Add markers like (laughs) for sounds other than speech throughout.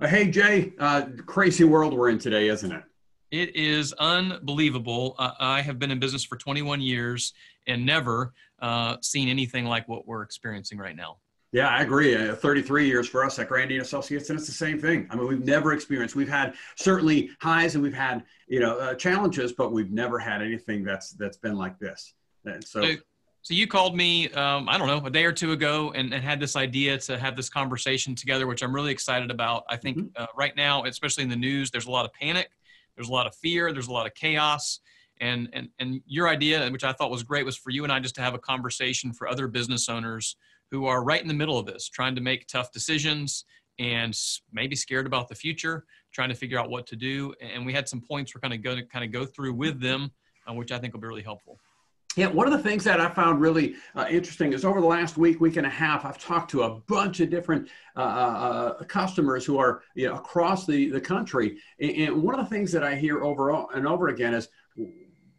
Hey, Jay, uh, crazy world we're in today, isn't it? It is unbelievable. Uh, I have been in business for 21 years and never uh, seen anything like what we're experiencing right now. Yeah, I agree. Uh, 33 years for us at Grandy Associates, and it's the same thing. I mean, we've never experienced. We've had certainly highs and we've had you know uh, challenges, but we've never had anything that's that's been like this. And so, so, so you called me, um, I don't know, a day or two ago, and, and, had this idea to have this conversation together, which I'm really excited about. I think mm-hmm. uh, right now, especially in the news, there's a lot of panic, there's a lot of fear, there's a lot of chaos. And, and, and your idea, which I thought was great, was for you and I just to have a conversation for other business owners who are right in the middle of this, trying to make tough decisions and maybe scared about the future, trying to figure out what to do. And we had some points we're kind of going to kind of go through with them, uh, which I think will be really helpful. Yeah, one of the things that I found really uh, interesting is over the last week, week and a half, I've talked to a bunch of different uh, uh, uh customers who are you know, across the, the country. And one of the things that I hear over and over again is,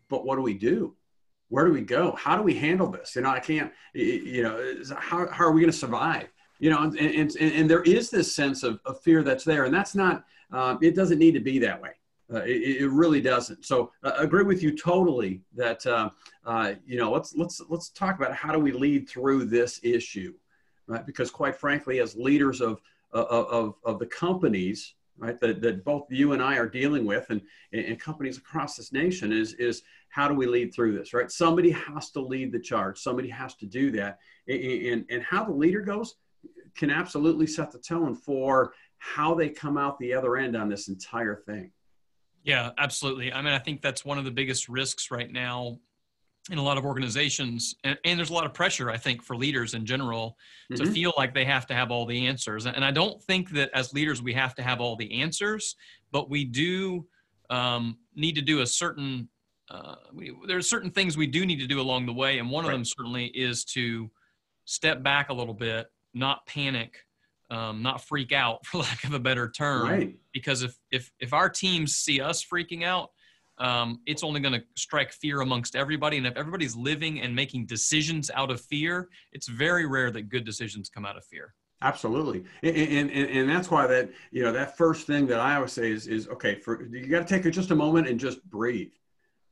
but what do we do? Where do we go? How do we handle this? You know, I can't, you know, how, how are we going to survive? You know, and, and, and, there is this sense of, of fear that's there. And that's not, um, it doesn't need to be that way. Uh, it, it, really doesn't. So uh, agree with you totally that uh, uh, you know let's let's let's talk about how do we lead through this issue, right? Because quite frankly, as leaders of of of the companies, right, that, that both you and I are dealing with, and, and companies across this nation, is is how do we lead through this, right? Somebody has to lead the charge. Somebody has to do that, and and, and how the leader goes can absolutely set the tone for how they come out the other end on this entire thing. Yeah, absolutely. I mean, I think that's one of the biggest risks right now in a lot of organizations. And, and there's a lot of pressure, I think, for leaders in general mm-hmm. to feel like they have to have all the answers. And I don't think that as leaders we have to have all the answers, but we do um, need to do a certain, uh, we, there are certain things we do need to do along the way. And one right. of them certainly is to step back a little bit, not panic, um, not freak out (laughs) for lack of a better term right. because if if if our teams see us freaking out um, it's only going to strike fear amongst everybody. And if everybody's living and making decisions out of fear it's very rare that good decisions come out of fear. Absolutely. And, and, and that's why that you know that first thing that i always say is is okay for you got to take just a moment and just breathe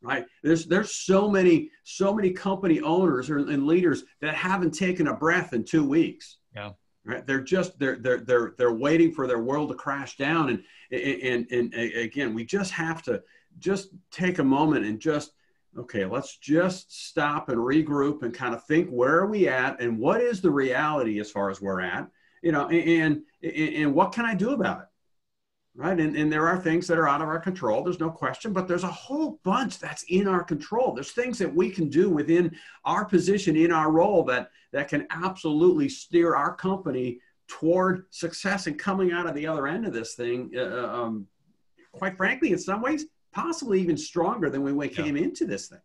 right? There's there's so many so many company owners and leaders that haven't taken a breath in two weeks. Yeah right? They're just they're they're they're they're waiting for their world to crash down. And and and, and again we just have to just take a moment and just okay let's just stop and regroup and kind of think where are we at? And what is the reality as far as we're at? You know and and, and what can i do about it? Right? And, and there are things that are out of our control, there's no question, but there's a whole bunch that's in our control. There's things that we can do within our position, in our role, that, that can absolutely steer our company toward success and coming out of the other end of this thing, uh, uh um, quite frankly, in some ways, possibly even stronger than when we came yeah. into this thing.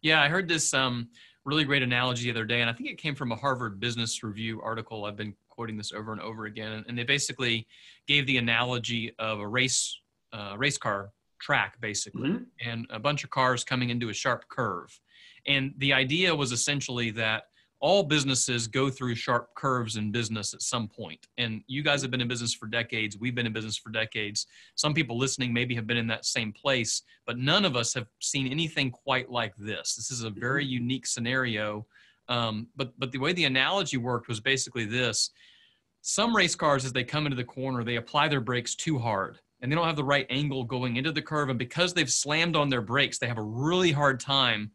Yeah, I heard this um, really great analogy the other day, and I think it came from a Harvard Business Review article I've been quoting this over and over again, and they basically gave the analogy of a race uh, race car track, basically, mm-hmm. and a bunch of cars coming into a sharp curve. And the idea was essentially that all businesses go through sharp curves in business at some point. And you guys have been in business for decades. We've been in business for decades. Some people listening maybe have been in that same place, but none of us have seen anything quite like this. This is a very mm-hmm. unique scenario um, but but the way the analogy worked was basically this: some race cars, as they come into the corner, they apply their brakes too hard, and they don't have the right angle going into the curve, and because they've slammed on their brakes, they have a really hard time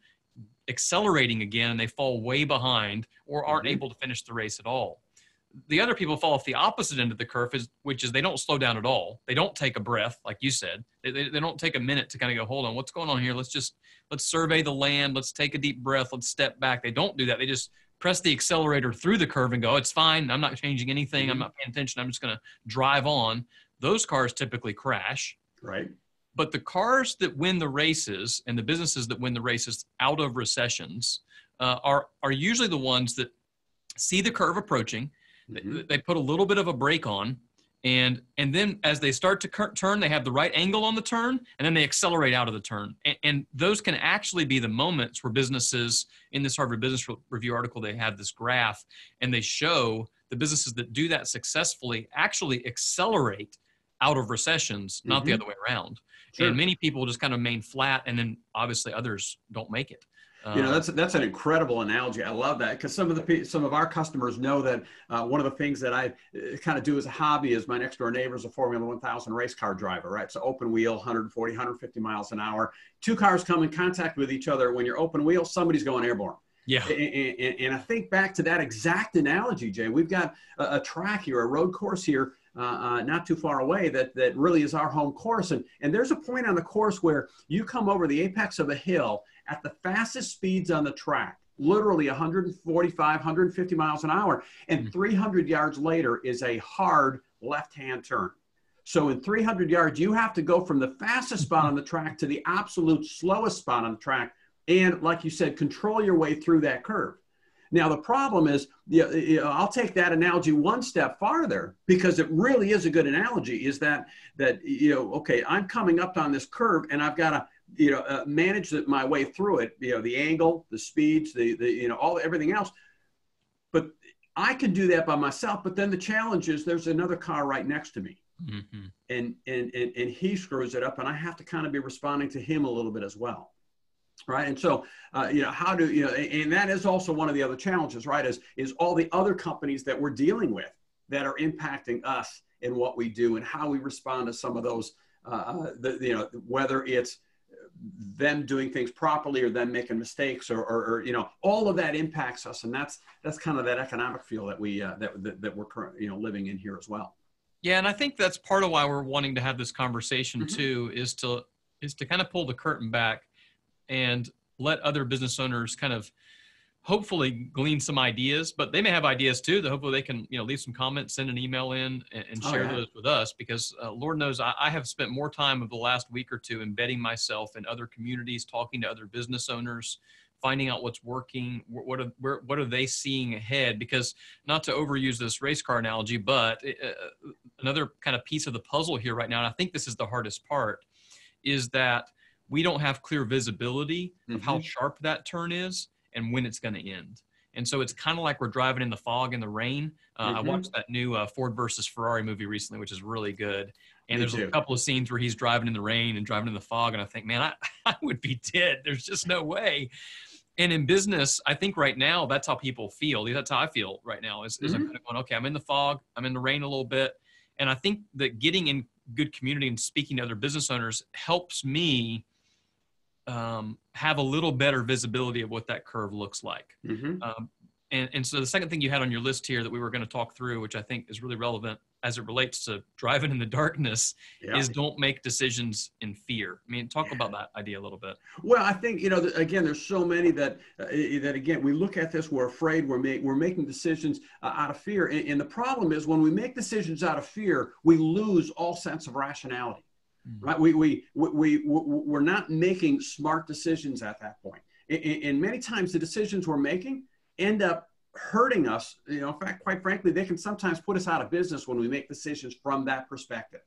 accelerating again, and they fall way behind or aren't mm-hmm. able to finish the race at all the other people fall off the opposite end of the curve, is, which is they don't slow down at all. They don't take a breath, like you said. They, they, they, don't take a minute to kind of go, hold on, what's going on here? Let's just let's survey the land. Let's take a deep breath. Let's step back. They don't do that. They just press the accelerator through the curve and go, it's fine. I'm not changing anything. I'm mm-hmm. not paying attention. I'm just going to drive on. Those cars typically crash. Right. But the cars that win the races and the businesses that win the races out of recessions uh, are are usually the ones that see the curve approaching Mm-hmm. They put a little bit of a brake on, and and then as they start to turn, they have the right angle on the turn, and then they accelerate out of the turn. And, and those can actually be the moments where businesses in this Harvard Business Review article they have this graph, and they show the businesses that do that successfully actually accelerate out of recessions, not mm-hmm. the other way around. Sure. And many people just kind of remain flat, and then obviously others don't make it. You know, that's that's an incredible analogy. I love that because some of the some of our customers know that uh, one of the things that I uh, kind of do as a hobby is my next door neighbor is a Formula 1000 race car driver, right? So open wheel, 140, 150 miles an hour. Two cars come in contact with each other. When you're open wheel, somebody's going airborne. Yeah. And, and, and, I think back to that exact analogy, Jay. We've got a, a track here, a road course here, uh, uh, not too far away that, that really is our home course. And, and there's a point on the course where you come over the apex of a hill at the fastest speeds on the track, literally 145, 150 miles an hour. And hmm. 300 yards later is a hard left hand turn. So in 300 yards, you have to go from the fastest spot on the track to the absolute slowest spot on the track. And like you said, control your way through that curve. Now, the problem is, you know, I'll take that analogy one step farther because it really is a good analogy is that, that, you know, okay, I'm coming up on this curve and I've got to, you know, uh, manage the, my way through it, you know, the angle, the speeds, the, the, you know, all, everything else. But I can do that by myself. But then the challenge is there's another car right next to me. Mm-hmm. And, and, and, and he screws it up and I have to kind of be responding to him a little bit as well right? And so uh, you know how do you know and that is also one of the other challenges right is is all the other companies that we're dealing with that are impacting us in what we do and how we respond to some of those uh, uh the, you know whether it's them doing things properly or them making mistakes or, or, or, you know all of that impacts us. And that's that's kind of that economic feel that we uh, that, that, that we're currently you know living in here as well. Yeah and i think that's part of why we're wanting to have this conversation mm-hmm. too is to is to kind of pull the curtain back and let other business owners kind of hopefully glean some ideas but they may have ideas too that hopefully they can you know leave some comments send an email in and, and oh, share those with us because uh, lord knows I, I, have spent more time over the last week or two embedding myself in other communities talking to other business owners finding out what's working what are where, what are they seeing ahead? Because not to overuse this race car analogy but uh, uh another kind of piece of the puzzle here right now and i think this is the hardest part is that we don't have clear visibility of mm-hmm. how sharp that turn is and when it's going to end. And so it's kind of like we're driving in the fog and the rain. Uh, mm-hmm. I watched that new uh, Ford versus Ferrari movie recently, which is really good. And Me there's too. a couple of scenes where he's driving in the rain and driving in the fog, and I think, man, I, (laughs) I would be dead. There's just no way. And in business, I think right now that's how people feel. That's how I feel right now. Is, is mm-hmm. I'm kind of going, okay, I'm in the fog, I'm in the rain a little bit, and I think that getting in good community and speaking to other business owners helps me um, have a little better visibility of what that curve looks like. Mm-hmm. Um, and, and so the second thing you had on your list here that we were going to talk through, which I think is really relevant as it relates to driving in the darkness, yeah. is don't make decisions in fear. I mean, talk yeah. about that idea a little bit. Well, I think you know, again, there's so many that uh, that again we look at this, we're afraid, we're make, we're making decisions uh, out of fear, and, and the problem is when we make decisions out of fear, we lose all sense of rationality. Mm-hmm. right? We, we, we, we, we're not making smart decisions at that point. And, many times the decisions we're making end up hurting us. You know, in fact, quite frankly, they can sometimes put us out of business when we make decisions from that perspective.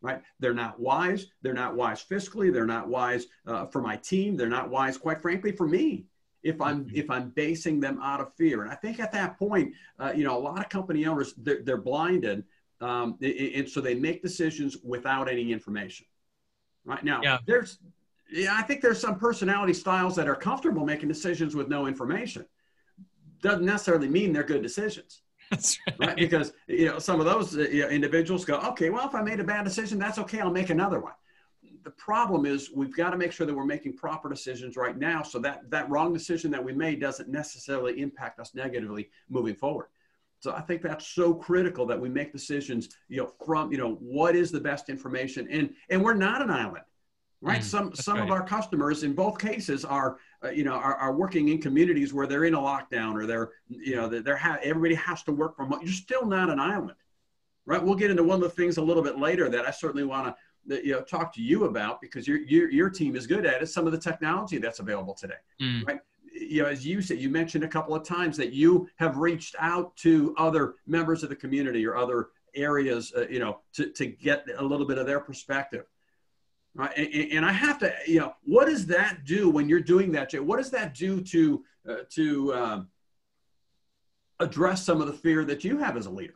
Right? They're not wise. They're not wise fiscally. They're not wise uh, for my team. They're not wise, quite frankly, for me. If I'm mm-hmm. if I'm basing them out of fear, and I think at that point, uh, you know, a lot of company owners they're, they're blinded um, and so they make decisions without any information. Right now, yeah. there's, yeah, I think there's some personality styles that are comfortable making decisions with no information. Doesn't necessarily mean they're good decisions. (laughs) That's right. right? Because you know some of those uh, you know, individuals go, okay, well, if I made a bad decision, that's okay. I'll make another one. The problem is we've got to make sure that we're making proper decisions right now, so that that wrong decision that we made doesn't necessarily impact us negatively moving forward. So I think that's so critical that we make decisions, you know, from, you know, what is the best information and, and we're not an island, right? Mm, some, some right. of our customers in both cases are, uh, you know, are, are working in communities where they're in a lockdown or they're, you know, they're, they're ha- everybody has to work from home. You're still not an island, right? We'll get into one of the things a little bit later that I certainly want to, you know, talk to you about because your, your, your team is good at it. Some of the technology that's available today, mm. right? You know, as you said, you mentioned a couple of times that you have reached out to other members of the community or other areas, uh, you know, to, to get a little bit of their perspective. And, and, I have to, you know, what does that do when you're doing that, Jay? What does that do to, uh, to, um, address some of the fear that you have as a leader?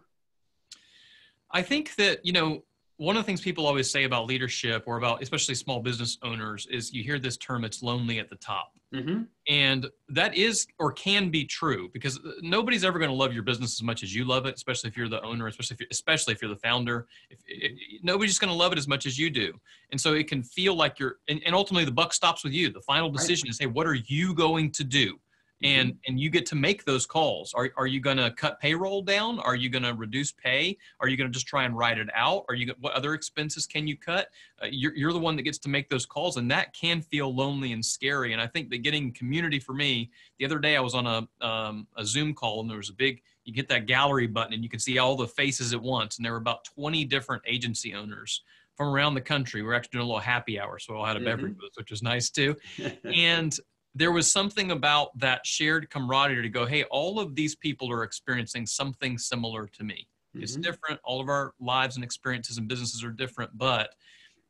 I think that, you know, one of the things people always say about leadership or about especially small business owners is you hear this term it's lonely at the top. Mm-hmm. and that is or can be true because nobody's ever going to love your business as much as you love it especially if you're the owner especially if you're, especially if you're the founder. If, it, nobody's going to love it as much as you do. And so it can feel like you're and, and ultimately the buck stops with you. The final decision right. is hey what are you going to do and mm-hmm. and you get to make those calls are, are you going to cut payroll down are you going to reduce pay are you going to just try and write it out are you what other expenses can you cut uh, you're, you're the one that gets to make those calls and that can feel lonely and scary and i think that getting community for me the other day i was on a, um, a zoom call and there was a big you hit that gallery button and you can see all the faces at once and there were about 20 different agency owners from around the country. We're actually doing a little happy hour, so we all had a mm-hmm. beverage which was nice too. (laughs) and there was something about that shared camaraderie to go, hey, all of these people are experiencing something similar to me. Mm-hmm. It's different. All of our lives and experiences and businesses are different, but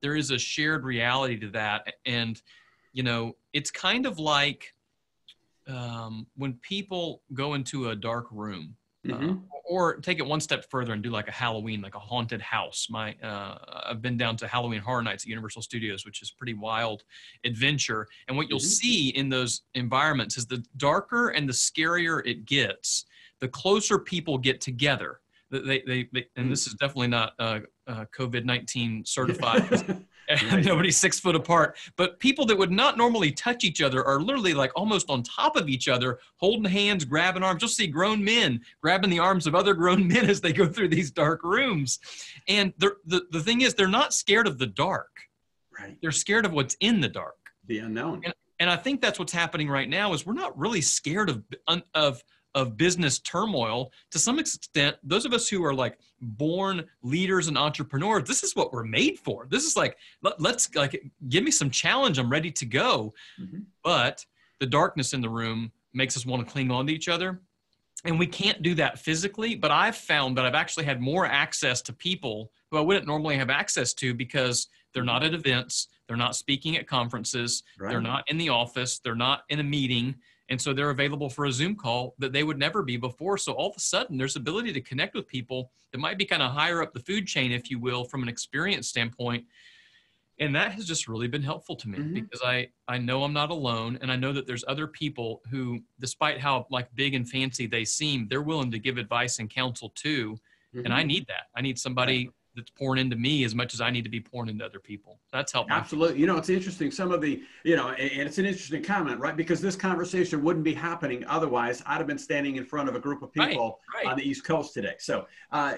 there is a shared reality to that. And, you know, it's kind of like um, when people go into a dark room Mm-hmm. Uh, or take it one step further and do like a Halloween, like a haunted house. My uh, I've been down to Halloween Horror Nights at Universal Studios, which is pretty wild adventure. And what you'll mm-hmm. see in those environments is the darker and the scarier it gets, the closer people get together. They, they, they and this is definitely not uh, uh, COVID nineteen certified. (laughs) (laughs) Right. nobody's six foot apart. But people that would not normally touch each other are literally like almost on top of each other, holding hands, grabbing arms. You'll see grown men grabbing the arms of other grown (laughs) men as they go through these dark rooms. And the, the thing is, they're not scared of the dark. Right. They're scared of what's in the dark. The unknown. And, and I think that's what's happening right now is we're not really scared of, of of business turmoil to some extent those of us who are like born leaders and entrepreneurs this is what we're made for. This is like let, us like give me some challenge. I'm ready to go. Mm-hmm. but the darkness in the room makes us want to cling on to each other. And we can't do that physically but i've found that i've actually had more access to people who i wouldn't normally have access to because they're not at events they're not speaking at conferences right. they're not in the office they're not in a meeting and so they're available for a zoom call that they would never be before so all of a sudden there's ability to connect with people that might be kind of higher up the food chain if you will from an experience standpoint and that has just really been helpful to me mm-hmm. because i i know i'm not alone and i know that there's other people who despite how like big and fancy they seem they're willing to give advice and counsel too mm-hmm. and i mm-hmm. need that i need somebody that's pouring into me as much as I need to be pouring into other people. That's helpful. Absolutely. You know, it's interesting. Some of the, you know, and it's an interesting comment, right? Because this conversation wouldn't be happening otherwise. I'd have been standing in front of a group of people right, right. on the East Coast today. So uh,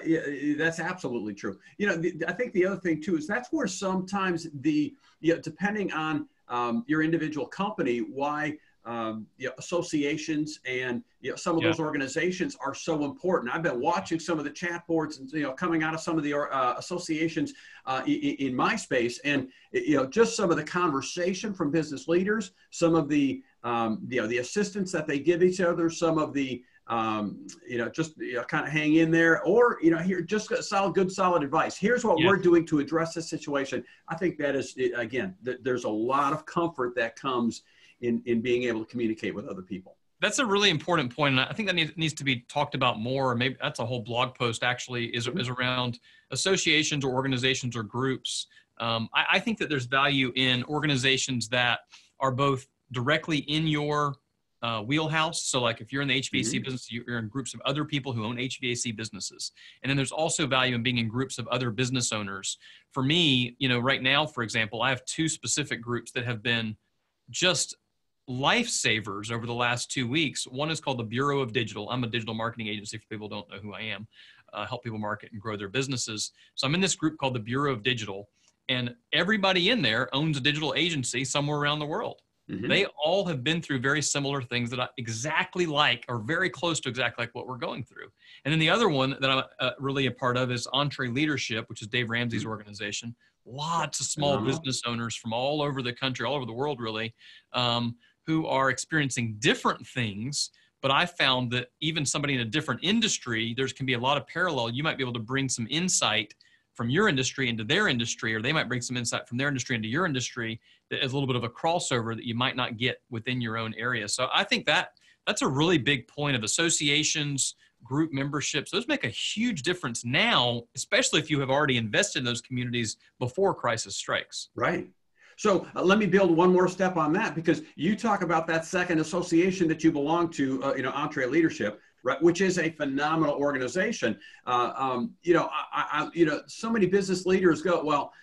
that's absolutely true. You know, the, I think the other thing too is that's where sometimes the, you know, depending on um, your individual company, why um, you know, associations and you know, some of yeah. those organizations are so important. I've been watching some of the chat boards and you know coming out of some of the uh, associations uh, in, in, my space, and you know just some of the conversation from business leaders, some of the um, you know the assistance that they give each other, some of the um, you know, just you know, kind of hang in there, or you know, here just solid, good, solid advice. Here's what we're doing to address this situation. I think that is again, th- there's a lot of comfort that comes in, in being able to communicate with other people. That's a really important point, and I think that needs, to be talked about more. Maybe that's a whole blog post. Actually, is mm-hmm. is around associations or organizations or groups. Um, I, I think that there's value in organizations that are both directly in your uh, wheelhouse. So, like if you're in the HVAC mm-hmm. business, you're in groups of other people who own HVAC businesses. And then there's also value in being in groups of other business owners. For me, you know, right now, for example, I have two specific groups that have been just lifesavers over the last two weeks. One is called the Bureau of Digital. I'm a digital marketing agency for people who don't know who I am. Uh, help people market and grow their businesses. So I'm in this group called the Bureau of Digital, and everybody in there owns a digital agency somewhere around the world. Mm-hmm. They all have been through very similar things that I exactly like, or very close to exactly like what we're going through. And then the other one that I'm uh, really a part of is EntreLeadership, which is Dave Ramsey's mm-hmm. organization. Lots of small uh-huh. business owners from all over the country, all over the world, really, um, who are experiencing different things but i found that even somebody in a different industry there's can be a lot of parallel you might be able to bring some insight from your industry into their industry or they might bring some insight from their industry into your industry that is a little bit of a crossover that you might not get within your own area so i think that that's a really big point of associations group memberships, those make a huge difference now, especially if you have already invested in those communities before crisis strikes. Right. So uh, let me build one more step on that because you talk about that second association that you belong to, uh, you know, EntreLeadership, right, which is a phenomenal organization. Uh, um, you know, I, I, you know, so many business leaders go, well,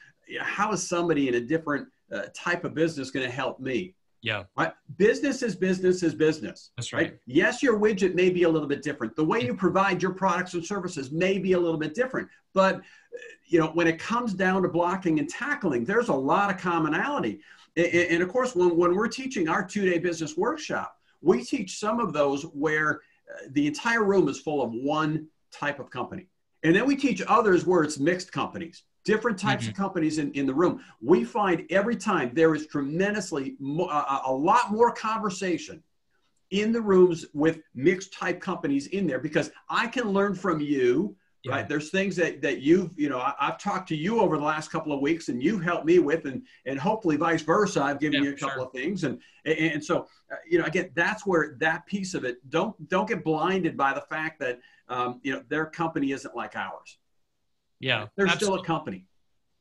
how is somebody in a different uh, type of business going to help me? Yeah. Right. Business is business is business. That's right. right. Yes, your widget may be a little bit different. The way you provide your products and services may be a little bit different. But you know, when it comes down to blocking and tackling, there's a lot of commonality. And, of course, when, when we're teaching our two-day business workshop, we teach some of those where uh, the entire room is full of one type of company. And then we teach others where it's mixed companies different types mm-hmm. of companies in, in the room. We find every time there is tremendously mo- a, a lot more conversation in the rooms with mixed type companies in there because I can learn from you. Yeah. Right. There's things that, that you've, you know, I, have talked to you over the last couple of weeks and you've helped me with, and, and hopefully vice versa. I've given yeah, you a couple sure. of things. And, and, and so, uh, you know, again, that's where that piece of it, don't, don't get blinded by the fact that, um, you know, their company isn't like ours. Yeah, they're absolutely. still a company.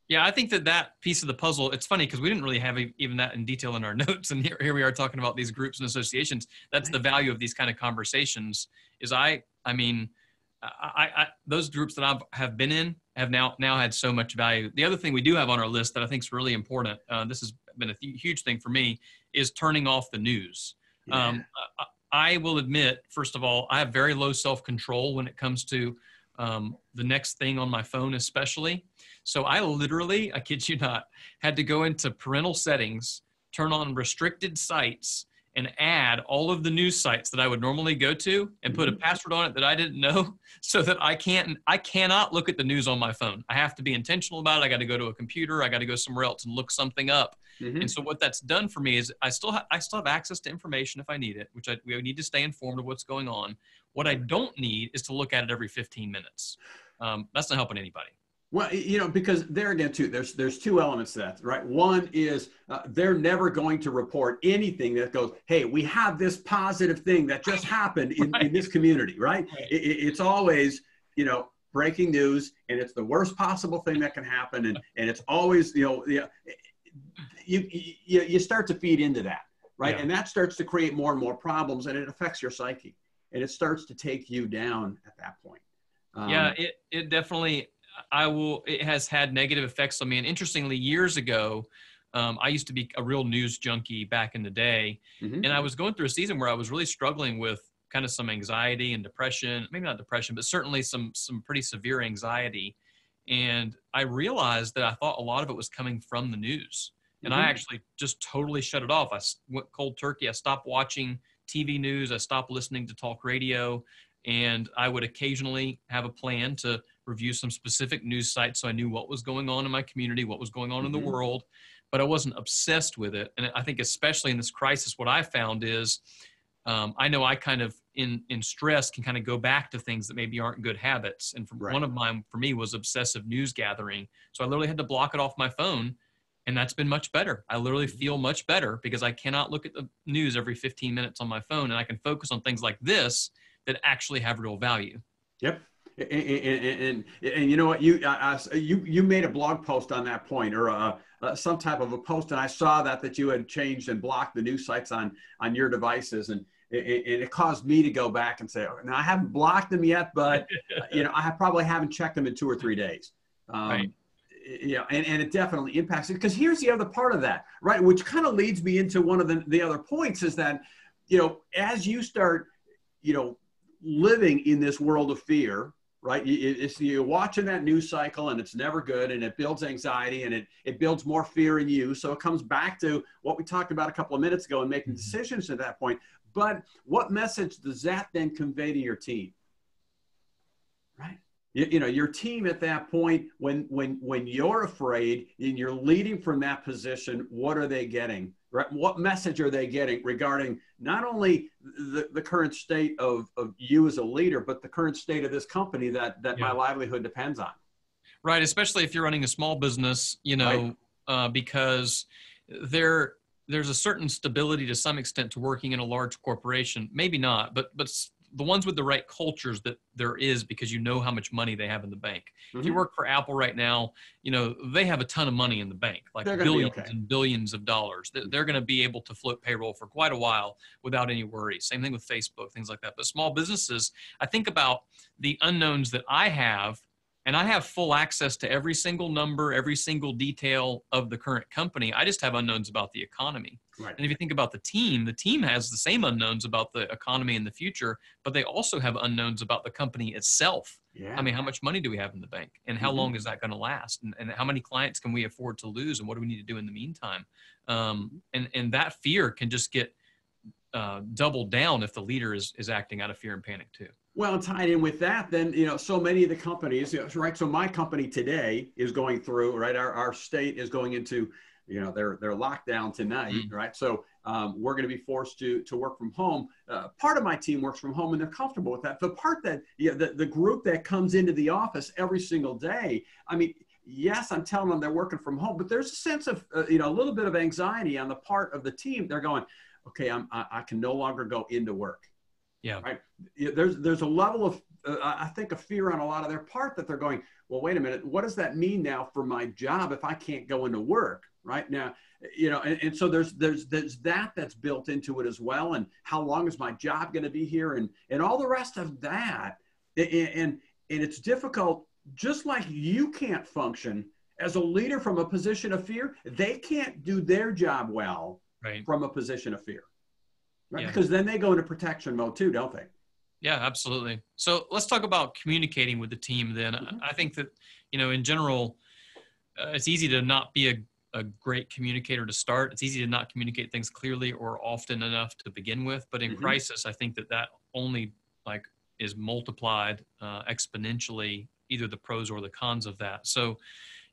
Yeah, I think that that piece of the puzzle. It's funny because we didn't really have even that in detail in our (laughs) notes, and here, here we are talking about these groups and associations. That's the value of these kind of conversations. Is I, I mean, I, I those groups that I have have been in have now now had so much value. The other thing we do have on our list that I think is really important. Uh, this has been a th- huge thing for me is turning off the news. Yeah. Um, I, I will admit, first of all, I have very low self control when it comes to um, the next thing on my phone, especially. So I literally, I kid you not, had to go into parental settings, turn on restricted sites, and add all of the news sites that I would normally go to and put a mm-hmm. password on it that I didn't know (laughs) so that I can't I cannot look at the news on my phone. I have to be intentional about it. I got to go to a computer, I got to go somewhere else and look something up. Mm-hmm. And so what that's done for me is I still ha- I still have access to information if I need it, which I we need to stay informed of what's going on. What I don't need is to look at it every 15 minutes. Um, that's not helping anybody. Well, you know, because there again, too, there's there's two elements to that, right? One is uh, they're never going to report anything that goes, "Hey, we have this positive thing that just happened in, right. in this community," right? right. It, it's always, you know, breaking news, and it's the worst possible thing that can happen, and and it's always, you know, you you you, you start to feed into that, right? Yeah. And that starts to create more and more problems, and it affects your psyche, and it starts to take you down at that point. Um, yeah, it it definitely I will. It has had negative effects on me. And interestingly, years ago, um, I used to be a real news junkie back in the day, mm-hmm. and I was going through a season where I was really struggling with kind of some anxiety and depression. Maybe not depression, but certainly some some pretty severe anxiety. And I realized that I thought a lot of it was coming from the news, and mm-hmm. I actually just totally shut it off. I went cold turkey. I stopped watching TV news. I stopped listening to talk radio, and I would occasionally have a plan to review some specific news sites so I knew what was going on in my community, what was going on mm-hmm. in the mm-hmm. world, but I wasn't obsessed with it. And I think, especially in this crisis, what I found is um, I know I kind of in in stress can kind of go back to things that maybe aren't good habits. And right. one of mine for me was obsessive news gathering. So I literally had to block it off my phone. And that's been much better. I literally mm-hmm. feel much better because I cannot look at the news every 15 minutes on my phone and I can focus on things like this that actually have real value. Yep. And, and, and, and, you know what you uh, you you made a blog post on that point or uh, uh, some type of a post and I saw that that you had changed and blocked the news sites on on your devices and and it caused me to go back and say now I haven't blocked them yet but (laughs) you know I probably haven't checked them in two or three days um, right. you know and, and it definitely impacts it because here's the other part of that right which kind of leads me into one of the, the other points is that you know as you start you know living in this world of fear right? It's, you're watching that news cycle and it's never good and it builds anxiety and it, it builds more fear in you. So it comes back to what we talked about a couple of minutes ago and making mm-hmm. decisions at that point. But what message does that then convey to your team? Right? You, you know, your team at that point, when, when, when you're afraid and you're leading from that position, what are they getting? Right? What message are they getting regarding not only the, the current state of, of you as a leader, but the current state of this company that, that yeah. my livelihood depends on? Right, especially if you're running a small business, you know, right. uh, because there there's a certain stability to some extent to working in a large corporation. Maybe not, but but the ones with the right cultures that there is because you know how much money they have in the bank. Mm-hmm. If you mm-hmm. work for Apple right now, you know they have a ton of money in the bank, like billions okay. and billions of dollars. They're, they're going to be able to float payroll for quite a while without any worries. Same thing with Facebook, things like that. But small businesses, I think about the unknowns that I have and I have full access to every single number, every single detail of the current company. I just have unknowns about the economy. Right. And if you think about the team, the team has the same unknowns about the economy in the future, but they also have unknowns about the company itself. Yeah. I mean, how much money do we have in the bank, and how mm-hmm. long is that going to last, and, and, how many clients can we afford to lose, and what do we need to do in the meantime? Um, and and that fear can just get uh, doubled down if the leader is is acting out of fear and panic too. Well, tied in with that, then, you know, so many of the companies, you know, right? So my company today is going through, right? Our, our state is going into, you know, their, their lockdown tonight, mm-hmm. right? So um, we're going to be forced to, to work from home. Uh, part of my team works from home and they're comfortable with that. The part that, you know, the, the group that comes into the office every single day, I mean, yes, I'm telling them they're working from home, but there's a sense of, uh, you know, a little bit of anxiety on the part of the team. They're going, okay, I'm, I, I can no longer go into work yeah. Right. There's there's a level of uh, I think a fear on a lot of their part that they're going, well, wait a minute, what does that mean now for my job if I can't go into work? Right now, you know, and, and so there's there's there's that that's built into it as well, and how long is my job going to be here, and and all the rest of that, and and, and it's difficult. Just like you can't function as a leader from a position of fear, they can't do their job well right. from a position of fear right? Yeah. Because then they go into protection mode too, don't they? Yeah, absolutely. So let's talk about communicating with the team. Then mm-hmm. I think that you know, in general, uh, it's easy to not be a a great communicator to start. It's easy to not communicate things clearly or often enough to begin with. But in mm-hmm. crisis, I think that that only like is multiplied uh, exponentially, either the pros or the cons of that. So,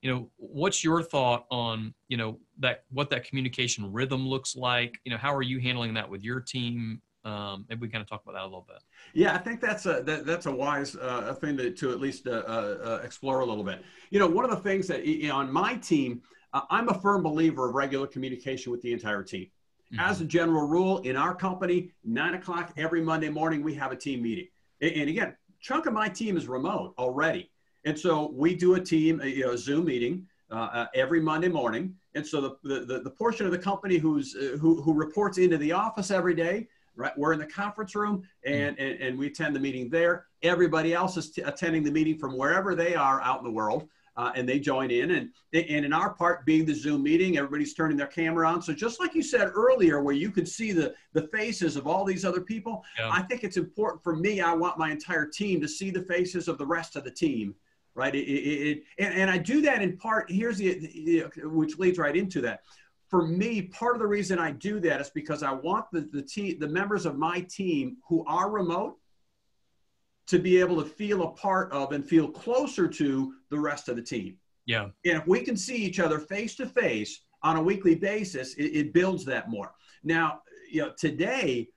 you know what's your thought on you know that what that communication rhythm looks like? You know how are you handling that with your team? Um, maybe we kind of talk about that a little bit. Yeah i think that's a that, that's a wise uh, thing to, to at least uh, uh, explore a little bit. You know one of the things that you know, on my team uh, i'm a firm believer of regular communication with the entire team. Mm-hmm. as a general rule in our company nine o'clock every monday morning we have a team meeting. And, and again chunk of my team is remote already and so we do a team, a, you know, Zoom meeting uh, uh, every Monday morning. And so the, the, the portion of the company who's, uh, who, who reports into the office every day, right, we're in the conference room and, mm. and, and we attend the meeting there. Everybody else is t- attending the meeting from wherever they are out in the world. Uh, and they join in. And, and in our part, being the Zoom meeting, everybody's turning their camera on. So just like you said earlier, where you could see the, the faces of all these other people, yeah. I think it's important for me. I want my entire team to see the faces of the rest of the team right? It, it, it, and, and I do that in part. Here's the, which leads right into that. For me, part of the reason I do that is because I want the the team, the members of my team who are remote, to be able to feel a part of and feel closer to the rest of the team. Yeah. And if we can see each other face to face on a weekly basis, it, it builds that more. Now, you know, today,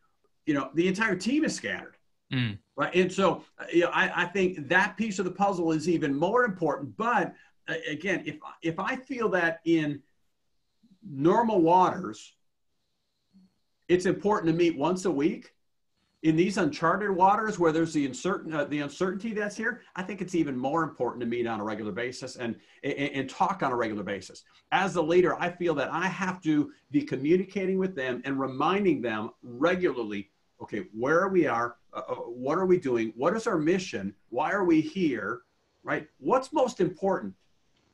you know, the entire team is scattered. Mm. Right. And so, uh, you know, I, I think that piece of the puzzle is even more important. But uh, again, if, if I feel that in normal waters, it's important to meet once a week. In these uncharted waters where there's the uncertain uh, the uncertainty that's here, I think it's even more important to meet on a regular basis and, and, and talk on a regular basis. As the leader, I feel that I have to be communicating with them and reminding them regularly, okay, where we are, uh, uh, what are we doing? What is our mission? Why are we here? Right? What's most important?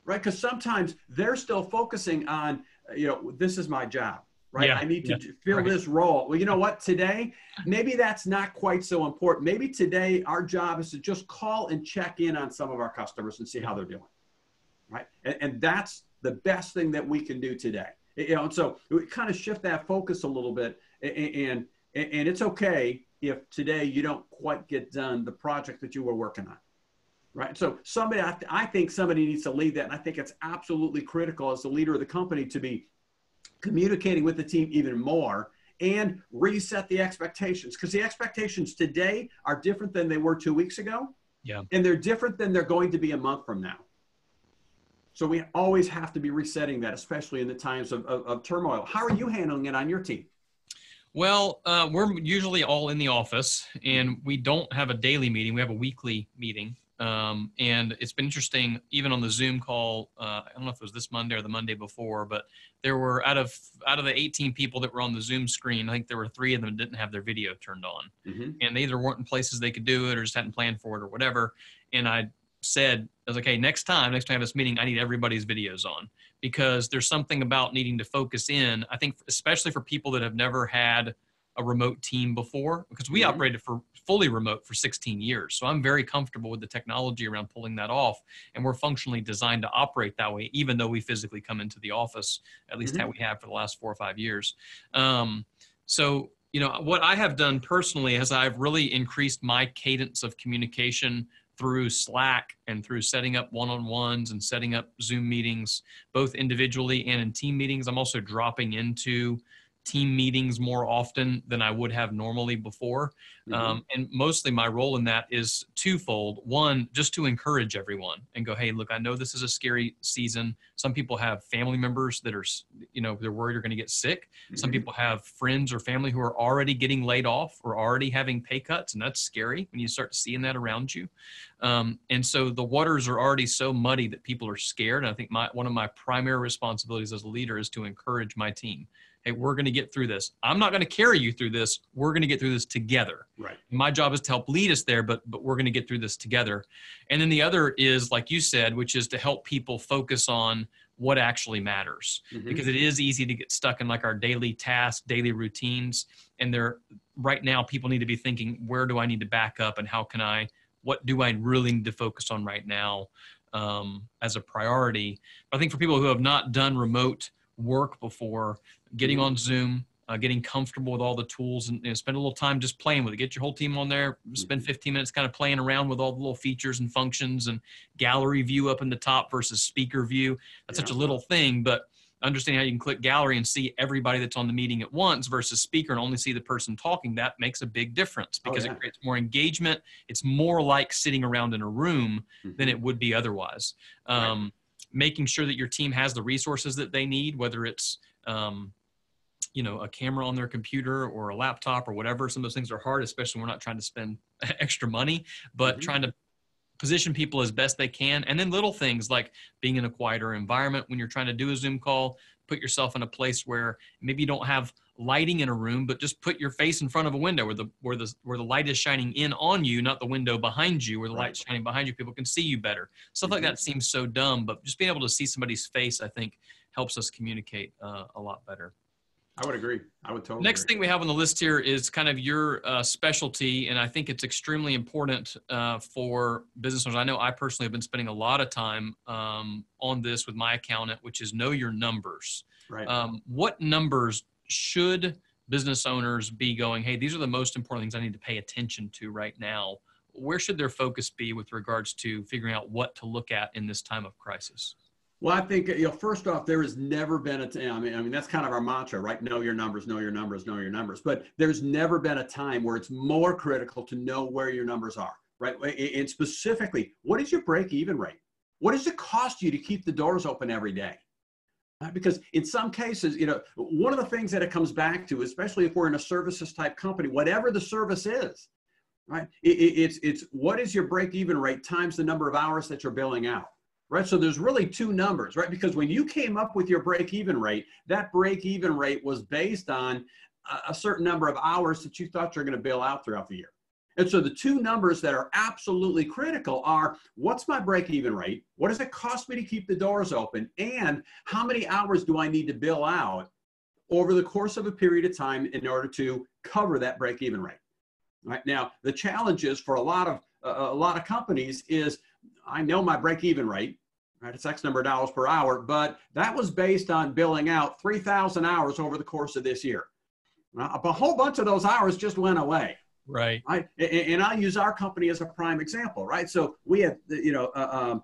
Right? Because sometimes they're still focusing on, you know, this is my job. Right? Yeah, I need to yeah, fill right. this role. Well, you know what? Today, maybe that's not quite so important. Maybe today our job is to just call and check in on some of our customers and see how they're doing. Right? And, and that's the best thing that we can do today. You know, and so we kind of shift that focus a little bit and, and and it's okay if today you don't quite get done the project that you were working on right? So somebody I, th- I, think somebody needs to lead that and i think it's absolutely critical as the leader of the company to be communicating with the team even more and reset the expectations because the expectations today are different than they were two weeks ago. Yeah. And they're different than they're going to be a month from now. So we always have to be resetting that especially in the times of, of, of turmoil. How are you handling it on your team Well, uh, we're usually all in the office, and we don't have a daily meeting. We have a weekly meeting, um, and it's been interesting. Even on the Zoom call, uh, I don't know if it was this Monday or the Monday before, but there were out of out of the 18 people that were on the Zoom screen, I think there were three of them that didn't have their video turned on, mm-hmm. and they either weren't in places they could do it or just hadn't planned for it or whatever. And I said, I was like, hey, next time, next time I have this meeting, I need everybody's videos on because there's something about needing to focus in. I think, especially for people that have never had a remote team before, because we mm-hmm. operated for fully remote for 16 years. So I'm very comfortable with the technology around pulling that off. And we're functionally designed to operate that way, even though we physically come into the office, at least mm-hmm. how we have for the last four or five years. Um, so, you know, what I have done personally is I've really increased my cadence of communication through Slack and through setting up one on ones and setting up Zoom meetings, both individually and in team meetings. I'm also dropping into team meetings more often than I would have normally before. Mm-hmm. Um, and mostly my role in that is twofold. One, just to encourage everyone and go, hey, look, I know this is a scary season. Some people have family members that are, you know, they're worried you're going to get sick. Mm-hmm. Some people have friends or family who are already getting laid off or already having pay cuts. And that's scary when you start seeing that around you. Um, and so the waters are already so muddy that people are scared. And I think my, one of my primary responsibilities as a leader is to encourage my team hey, we're going to get through this. I'm not going to carry you through this. We're going to get through this together. Right. My job is to help lead us there, but but we're going to get through this together. And then the other is like you said, which is to help people focus on what actually matters mm-hmm. because it is easy to get stuck in like our daily tasks, daily routines and there right now people need to be thinking where do I need to back up and how can I what do I really need to focus on right now um, as a priority. I think for people who have not done remote work before, getting mm-hmm. on Zoom, uh, getting comfortable with all the tools and you know, spend a little time just playing with it. Get your whole team on there, spend mm-hmm. 15 minutes kind of playing around with all the little features and functions and gallery view up in the top versus speaker view. That's yeah. such a little thing, but understanding how you can click gallery and see everybody that's on the meeting at once versus speaker and only see the person talking, that makes a big difference oh, because oh, yeah. it creates more engagement. It's more like sitting around in a room mm-hmm. than it would be otherwise. Um, right making sure that your team has the resources that they need, whether it's um, you know a camera on their computer or a laptop or whatever. Some of those things are hard, especially when we're not trying to spend (laughs) extra money, but mm-hmm. trying to position people as best they can. And then little things like being in a quieter environment when you're trying to do a Zoom call, put yourself in a place where maybe you don't have lighting in a room, but just put your face in front of a window where the where the where the light is shining in on you, not the window behind you, where the right. light's shining behind you. People can see you better. Stuff mm-hmm. like that seems so dumb, but just being able to see somebody's face, I think, helps us communicate uh, a lot better. I would agree. I would totally. Next agree. thing we have on the list here is kind of your uh, specialty, and I think it's extremely important uh, for business owners. I know I personally have been spending a lot of time um, on this with my accountant, which is know your numbers. Right. Um, what numbers should business owners be going, hey, these are the most important things I need to pay attention to right now? Where should their focus be with regards to figuring out what to look at in this time of crisis? Well, I think you know. First off, there has never been a. T- I mean, I mean that's kind of our mantra, right? Know your numbers, know your numbers, know your numbers. But there's never been a time where it's more critical to know where your numbers are, right? And specifically, what is your break-even rate? What does it cost you to keep the doors open every day? Uh, because in some cases, you know, one of the things that it comes back to, especially if we're in a services type company, whatever the service is, right? It, it, it's it's what is your break even rate times the number of hours that you're billing out, right? So there's really two numbers, right? Because when you came up with your break even rate, that break even rate was based on a, a certain number of hours that you thought you're going to bill out throughout the year. And so the two numbers that are absolutely critical are what's my break even rate? What does it cost me to keep the doors open? And how many hours do I need to bill out over the course of a period of time in order to cover that break even rate? Right now, the challenge is for a lot of uh, a lot of companies is I know my break even rate, right? It's X number of dollars per hour, but that was based on billing out 3,000 hours over the course of this year. Now, a whole bunch of those hours just went away. Right. Right. And I use our company as a prime example, right? So we have, you know, uh, um,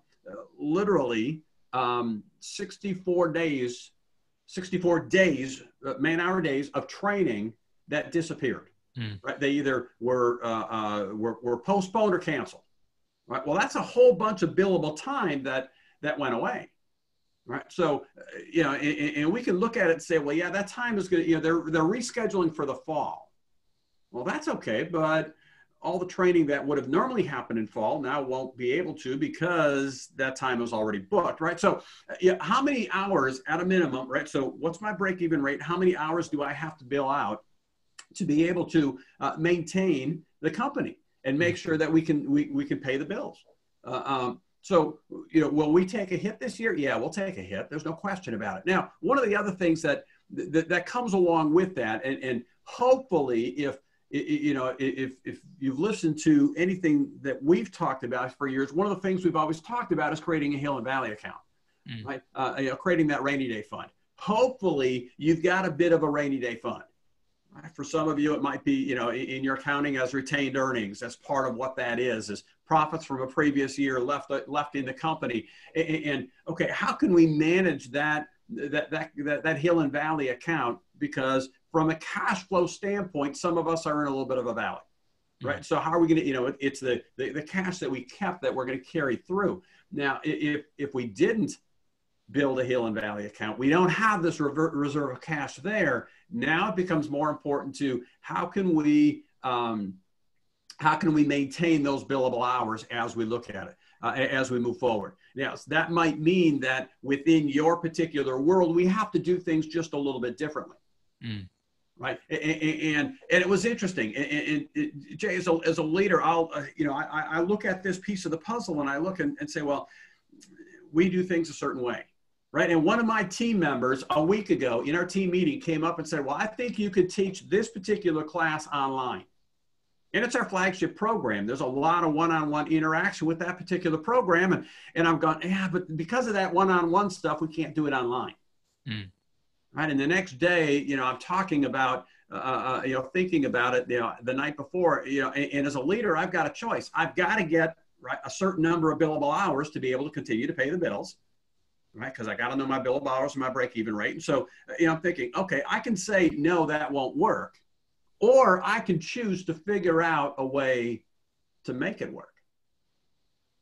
literally um, 64 days, 64 days, uh, man hour days of training that disappeared. Mm. Right. They either were, uh, uh, were, were postponed or canceled. Right. Well, that's a whole bunch of billable time that that went away. Right. So, uh, you know, and, and, we can look at it and say, well, yeah, that time is going to, you know, they're, they're rescheduling for the fall. Well, that's okay. But all the training that would have normally happened in fall now won't be able to because that time is already booked, right? So, uh, yeah, how many hours at a minimum, right? So, what's my break even rate? How many hours do I have to bill out to be able to uh, maintain the company and make sure that we can we, we can pay the bills? Uh, um, so, you know, will we take a hit this year? Yeah, we'll take a hit. There's no question about it. Now, one of the other things that that, that comes along with that, and, and hopefully, if you know, if, if you've listened to anything that we've talked about for years, one of the things we've always talked about is creating a Hill and Valley account, mm. right? Uh, you know, creating that rainy day fund. Hopefully, you've got a bit of a rainy day fund. Right? For some of you, it might be, you know, in, in your accounting as retained earnings. That's part of what that is, is profits from a previous year left left in the company. And, and okay, how can we manage that that that that, that Hill and Valley account? Because from a cash flow standpoint, some of us are in a little bit of a valley, right? Mm-hmm. So how are we going to, you know, it, it's the, the, the cash that we kept that we're going to carry through. Now, if if we didn't build a Hill and Valley account, we don't have this reserve of cash there. Now it becomes more important to how can we um, how can we maintain those billable hours as we look at it uh, as we move forward. Yes, that might mean that within your particular world, we have to do things just a little bit differently. Mm right? And, and, and it was interesting. And, and, Jay, as a, as a leader, I'll, uh, you know, I, I look at this piece of the puzzle and I look and, and say, well, we do things a certain way, right? And one of my team members a week ago in our team meeting came up and said, well, I think you could teach this particular class online. And it's our flagship program. There's a lot of one-on-one interaction with that particular program. And, and I'm going, yeah, but because of that one-on-one stuff, we can't do it online. Mm right? And the next day, you know, I'm talking about, uh, uh, you know, thinking about it, you know, the night before, you know, and, and, as a leader, I've got a choice. I've got to get right a certain number of billable hours to be able to continue to pay the bills, right? Because I got to know my billable hours and my break-even rate. And so, you know, I'm thinking, okay, I can say no, that won't work, or I can choose to figure out a way to make it work.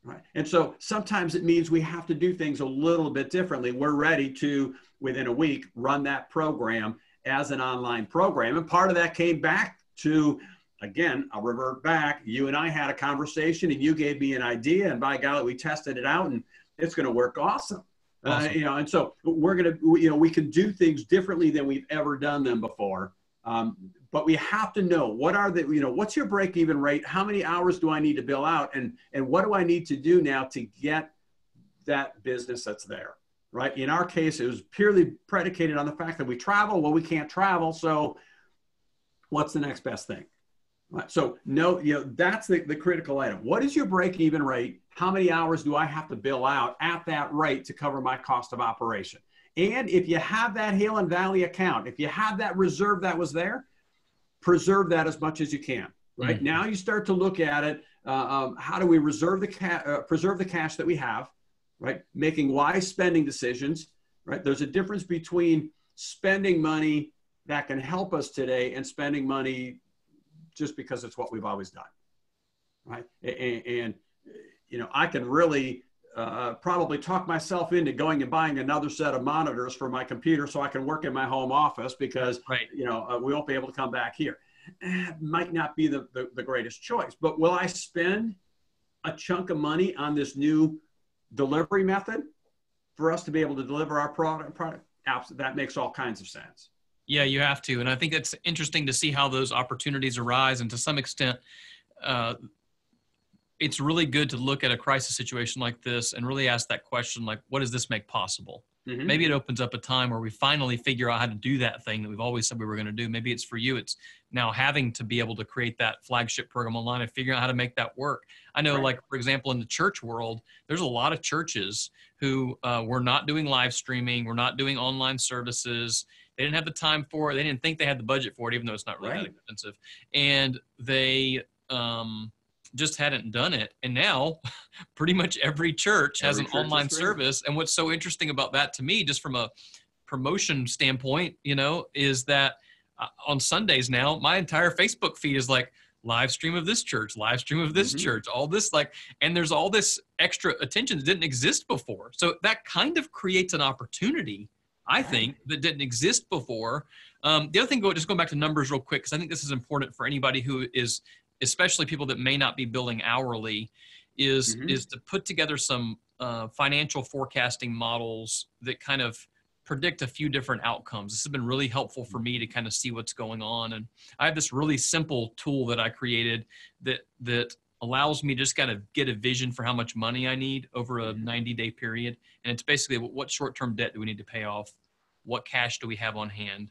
Right. And so sometimes it means we have to do things a little bit differently. We're ready to, within a week, run that program as an online program. And part of that came back to, again, I'll revert back. You and I had a conversation and you gave me an idea. And by golly, we tested it out and it's going to work awesome. Uh, awesome. Uh, you know, and so we're going to, you know, we can do things differently than we've ever done them before. Um, but we have to know what are the you know what's your break even rate? How many hours do i need to bill out? And and what do i need to do now to get that business that's there right? In our case it was purely predicated on the fact that we travel. Well we can't travel so what's the next best thing? Right so no you know that's the, the critical item. What is your break even rate? How many hours do i have to bill out at that rate to cover my cost of operation? And if you have that Hill and Valley account, if you have that reserve that was there, preserve that as much as you can. Right mm-hmm. now, you start to look at it. Uh, um, how do we reserve the ca- uh, preserve the cash that we have? Right, making wise spending decisions. Right, there's a difference between spending money that can help us today and spending money just because it's what we've always done. Right, and, and you know, I can really uh, probably talk myself into going and buying another set of monitors for my computer so I can work in my home office because right. you know uh, we won't be able to come back here. Might not be the, the, the, greatest choice, but will I spend a chunk of money on this new delivery method for us to be able to deliver our product? product? That makes all kinds of sense. Yeah, you have to, and I think it's interesting to see how those opportunities arise, and to some extent. Uh, it's really good to look at a crisis situation like this and really ask that question like what does this make possible? Mm-hmm. maybe it opens up a time where we finally figure out how to do that thing that we've always said we were going to do. Maybe it's for you. It's now having to be able to create that flagship program online and figure out how to make that work. I know right. like for example in the church world there's a lot of churches who uh, were not doing live streaming we're not doing online services. They didn't have the time for it. They didn't think they had the budget for it even though it's not really right. that expensive. And they um, just hadn't done it. And now (laughs) pretty much every church has every an church online service. And what's so interesting about that to me, just from a promotion standpoint, you know, is that uh, on Sundays now, my entire Facebook feed is like, live stream of this church, live stream of this Mhm. church, all this like, and there's all this extra attention that didn't exist before. So that kind of creates an opportunity, I think, that didn't exist before. Um, the other thing, go just going back to numbers real quick, because I think this is important for anybody who is, especially people that may not be billing hourly, is Mhm. is to put together some uh, financial forecasting models that kind of predict a few different outcomes. This has been really helpful for me to kind of see what's going on. And I have this really simple tool that I created that that allows me to just kind of get a vision for how much money I need over a Mhm. 90 day period. And it's basically what- what short term debt do we need to pay off? What cash do we have on hand?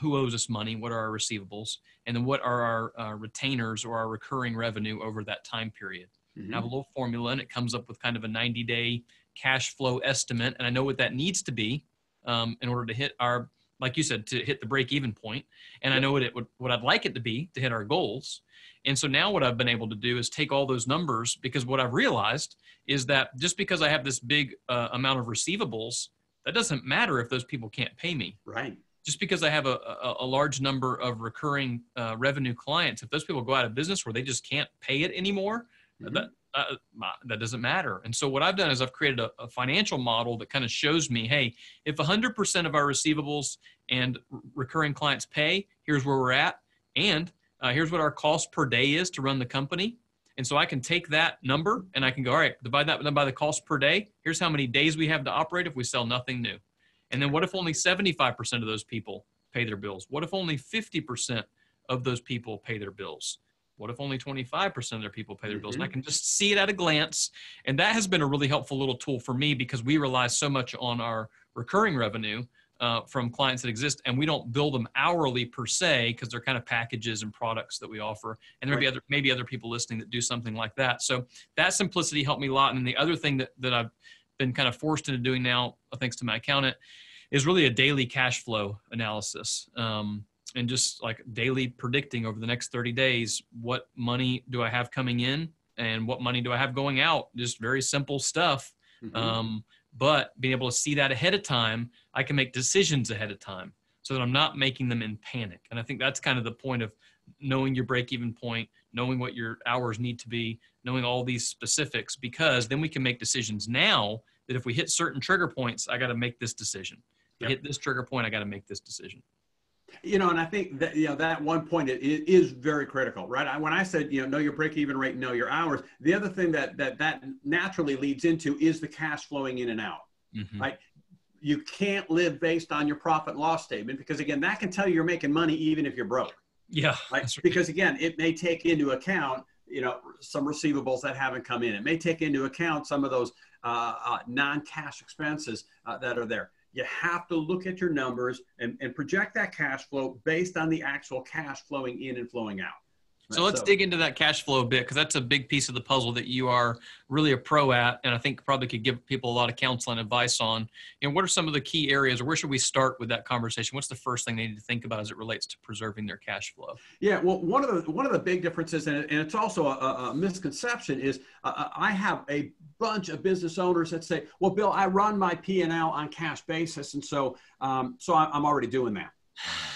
Who owes us money? What are our receivables? And then what are our uh, retainers or our recurring revenue over that time period? Mhm. I have a little formula and it comes up with kind of a 90 day cash flow estimate. And I know what that needs to be um, in order to hit our, like you said, to hit the break even point. And I know what it would, what I'd like it to be to hit our goals. And so now what I've been able to do is take all those numbers because what I've realized is that just because I have this big uh, amount of receivables, that doesn't matter if those people can't pay me Right. Just because I have a, a, a large number of recurring uh, revenue clients, if those people go out of business where they just can't pay it anymore, Mhm. that uh, that doesn't matter. And so what I've done is I've created a, a financial model that kind of shows me, hey, if 100% of our receivables and r- recurring clients pay, here's where we're at, and uh, here's what our cost per day is to run the company. And so I can take that number and I can go, all right, divide that by the cost per day. Here's how many days we have to operate if we sell nothing new. And then what if only 75% of those people pay their bills? What if only 50% of those people pay their bills? What if only 25% of their people pay their bills? And I can just see it at a glance. And that has been a really helpful little tool for me because we rely so much on our recurring revenue uh, from clients that exist. And we don't bill them hourly per se because they're kind of packages and products that we offer. And there'll be other, maybe other people listening that do something like that. So that simplicity helped me a lot. And the other thing that, that I've been kind of forced into doing now, thanks to my accountant, is really a daily cash flow analysis. Um, and just like daily predicting over the next 30 days what money do I have coming in and what money do I have going out? Just very simple stuff. Mhm. Um, but being able to see that ahead of time, I can make decisions ahead of time so that I'm not making them in panic. And I think that's kind of the point of knowing your break even point, knowing what your hours need to be, knowing all these specifics, because then we can make decisions now that if we hit certain trigger points, I got to make this decision. Yep. Hit this trigger point, I got to make this decision. You know, and I think that you know that one point it, it is very critical, right? I, when I said you know know your break even rate, know your hours. The other thing that that that naturally leads into is the cash flowing in and out. Mhm. Right. You can't live based on your profit and loss statement because again, that can tell you you're making money even if you're broke. Yeah. Right? right. Because again, it may take into account, you know, some receivables that haven't come in. It may take into account some of those uh, uh, non-cash expenses uh, that are there. You have to look at your numbers and, and project that cash flow based on the actual cash flowing in and flowing out. So Right? let's dig into that cash flow a bit because that's a big piece of the puzzle that you are really a pro at, and I think probably could give people a lot of counsel and advice on. You know, what are some of the key areas, or where should we start with that conversation? What's the first thing they need to think about as it relates to preserving their cash flow? Yeah, well, one of the one of the big differences, and, and it's also a, a misconception, is uh, I have a bunch of business owners that say, "Well, Bill, I run my P and L on cash basis, and so um, so I'm already doing that."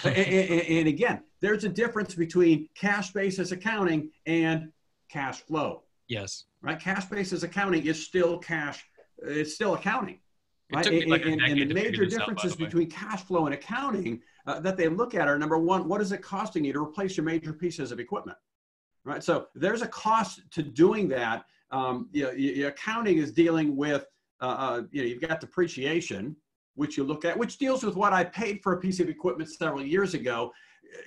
And, and- and again, there's a difference between cash basis accounting and cash flow, Yes. right? Cash basis accounting is still cash, it's still accounting. Right? And, like and- and the major this out, differences the between cash flow and accounting uh, that they look at are number one, what is it costing you to replace your major pieces of equipment? Right. So there's a cost to doing that. Um, you know, accounting is dealing with, uh, uh, you know, you've got depreciation, which you look at, which deals with what I paid for a piece of equipment several years ago.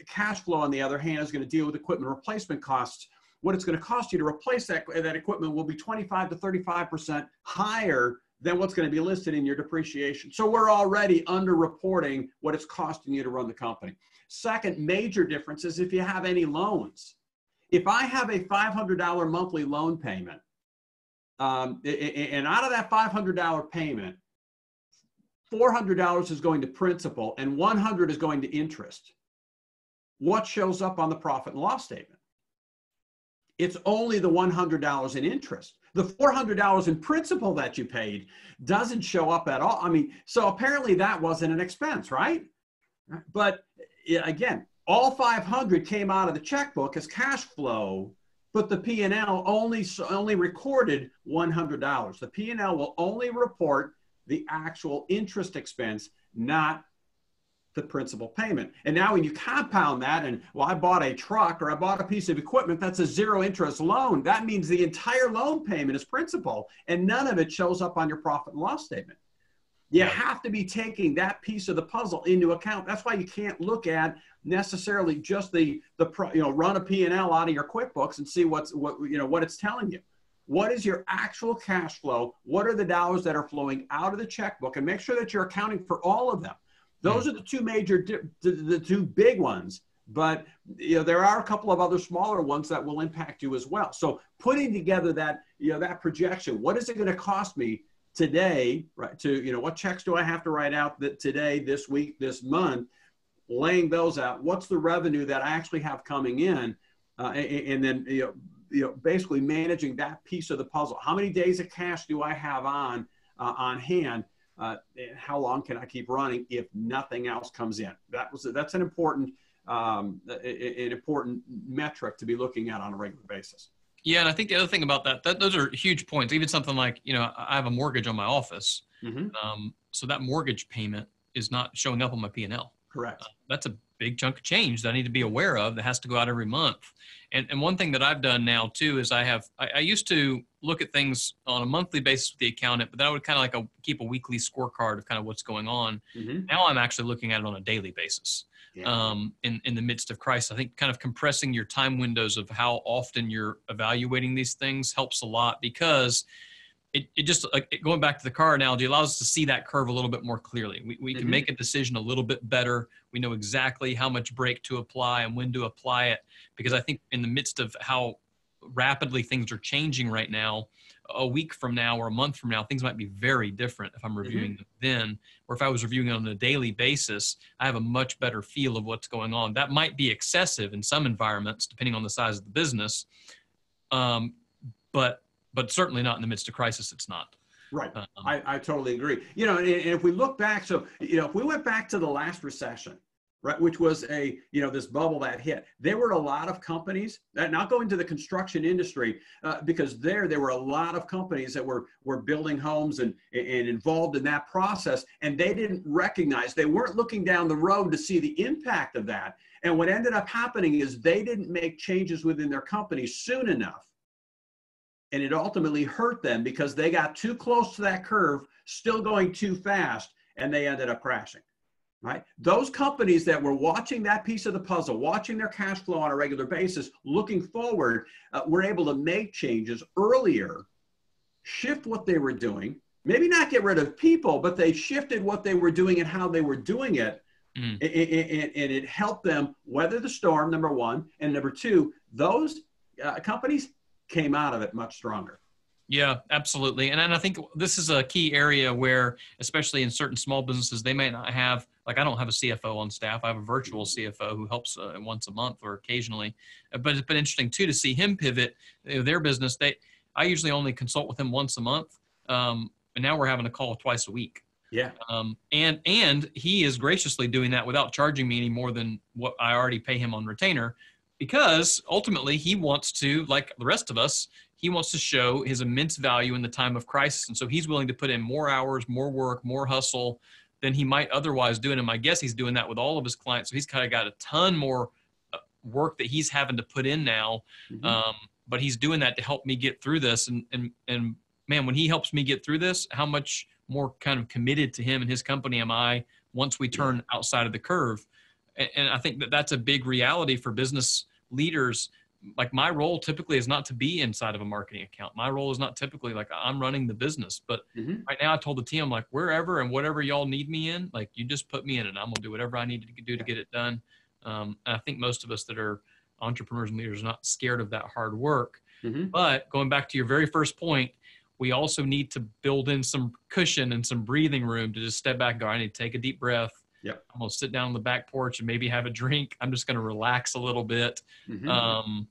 Cash flow, on the other hand, is going to deal with equipment replacement costs. What it's going to cost you to replace that, that equipment will be 25 to 35% higher than what's going to be listed in your depreciation. So we're already underreporting what it's costing you to run the company. Second major difference is if you have any loans. If I have a $500 monthly loan payment, um, and out of that $500 payment, $400 is going to principal and 100 is going to interest. What shows up on the profit and loss statement? It's only the $100 in interest. The $400 in principal that you paid doesn't show up at all. I mean, so apparently that wasn't an expense, right? But again, all 500 came out of the checkbook as cash flow, but the P&L only only recorded $100. The P&L will only report the actual interest expense, not the principal payment. And now when you compound that and well, I bought a truck or I bought a piece of equipment, that's a zero interest loan. That means the entire loan payment is principal and none of it shows up on your profit and loss statement. You have to be taking that piece of the puzzle into account. That's why you can't look at necessarily just the the you know run a P&L out of your QuickBooks and see what's what you know what it's telling you. What is your actual cash flow? What are the dollars that are flowing out of the checkbook? And make sure that you're accounting for all of them. Those are the two major the, the two big ones but you know there are a couple of other smaller ones that will impact you as well. So putting together that you know that projection what is it going to cost me today, right, to, you know, what checks do I have to write out that today, this week, this month, laying those out, what's the revenue that I actually have coming in, uh, and, and, then, you know, you know, basically managing that piece of the puzzle. How many days of cash do I have on, uh, on hand? Uh, and how long can I keep running if nothing else comes in? That was, that's an important, um, an important metric to be looking at on a regular basis. Yeah, and I think the other thing about that, that those are huge points. Even something like, you know, I have a mortgage on my office, mm-hmm. um, so that mortgage payment is not showing up on my P and L. Correct. Uh, that's a big chunk of change that I need to be aware of that has to go out every month. And and one thing that I've done now too is I have I, I used to look at things on a monthly basis with the accountant, but then I would kind of like a, keep a weekly scorecard of kind of what's going on. Mm-hmm. Now I'm actually looking at it on a daily basis yeah. um, in, in the midst of crisis. I think kind of compressing your time windows of how often you're evaluating these things helps a lot because it, it just like going back to the car analogy allows us to see that curve a little bit more clearly. We, we can mm-hmm. make a decision a little bit better. We know exactly how much brake to apply and when to apply it because I think in the midst of how rapidly things are changing right now, a week from now or a month from now, things might be very different if I'm mm-hmm. reviewing mm-hmm. them then, or if I was reviewing it on a daily basis, I have a much better feel of what's going on. That might be excessive in some environments, depending on the size of the business, um, but but certainly not in the midst of crisis. It's not. Right. Um, I, I totally agree. You know, and, and if we look back, so you know, if we went back to the last recession, right, which was a, you know, this bubble that hit. There were a lot of companies, that not going to the construction industry, uh, because there, there were a lot of companies that were, were building homes and, and involved in that process. And they didn't recognize, they weren't looking down the road to see the impact of that. And what ended up happening is they didn't make changes within their company soon enough. And it ultimately hurt them because they got too close to that curve, still going too fast, and they ended up crashing right? Those companies that were watching that piece of the puzzle, watching their cash flow on a regular basis, looking forward, uh, were able to make changes earlier, shift what they were doing, maybe not get rid of people, but they shifted what they were doing and how they were doing it. Mm. And, and, and, it helped them weather the storm, number one. And number two, those uh, companies came out of it much stronger. Yeah, absolutely. And, and I think this is a key area where, especially in certain small businesses, they may not have, like, I don't have a CFO on staff. I have a virtual CFO who helps uh, once a month or occasionally. Uh, but it's been interesting, too, to see him pivot you know, their business. They, I usually only consult with him once a month. Um, and now we're having a call twice a week. Yeah. Um, and and he is graciously doing that without charging me any more than what I already pay him on retainer, because ultimately he wants to, like the rest of us, he wants to show his immense value in the time of crisis. And so he's willing to put in more hours, more work, more hustle than he might otherwise do. And I guess he's doing that with all of his clients. So he's kind of got a ton more uh, work that he's having to put in now. Mm-hmm. Um, but he's doing that to help me get through this. And, and, and man, when he helps me get through this, how much more kind of committed to him and his company am I once we turn outside of the curve? And, and I think that that's a big reality for business leaders like my role typically is not to be inside of a marketing account. My role is not typically like I'm running the business. But mm-hmm. right now I told the team, I'm like, wherever and whatever y'all need me in, like you just put me in and I'm gonna do whatever I need to do to get it done. Um, and I think most of us that are entrepreneurs and leaders are not scared of that hard work. Mm-hmm. But going back to your very first point, we also need to build in some cushion and some breathing room to just step back and go, I need to take a deep breath Yep. I'm gonna sit down on the back porch and maybe have a drink. I'm just gonna relax a little bit, mm-hmm. um,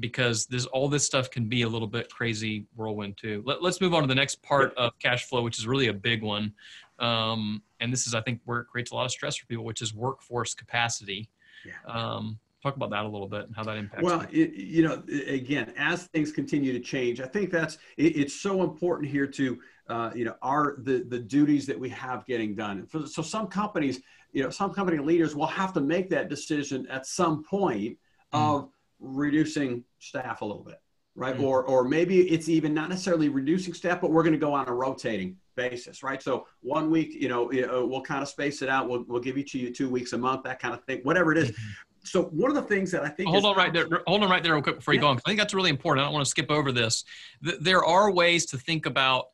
because this all this stuff can be a little bit crazy whirlwind too. Let, us move on to the next part yep. of cash flow, which is really a big one, um, and this is I think where it creates a lot of stress for people, which is workforce capacity. Yeah. Um, talk about that a little bit and how that impacts. Well, it, you know, again, as things continue to change, I think that's it, it's so important here to uh, you know our the the duties that we have getting done. So some companies, you know, some company leaders will have to make that decision at some point mm. of reducing staff a little bit, right? Mm. Or or maybe it's even not necessarily reducing staff, but we're going to go on a rotating basis, right? So one week, you know, we'll kind of space it out. We'll, we'll give each of you two weeks a month, that kind of thing, whatever it is. Mm-hmm so one of the things that I think hold on right there, hold on right there real quick before you yeah. go on. I think that's really important. I don't want to skip over this. There are ways to think about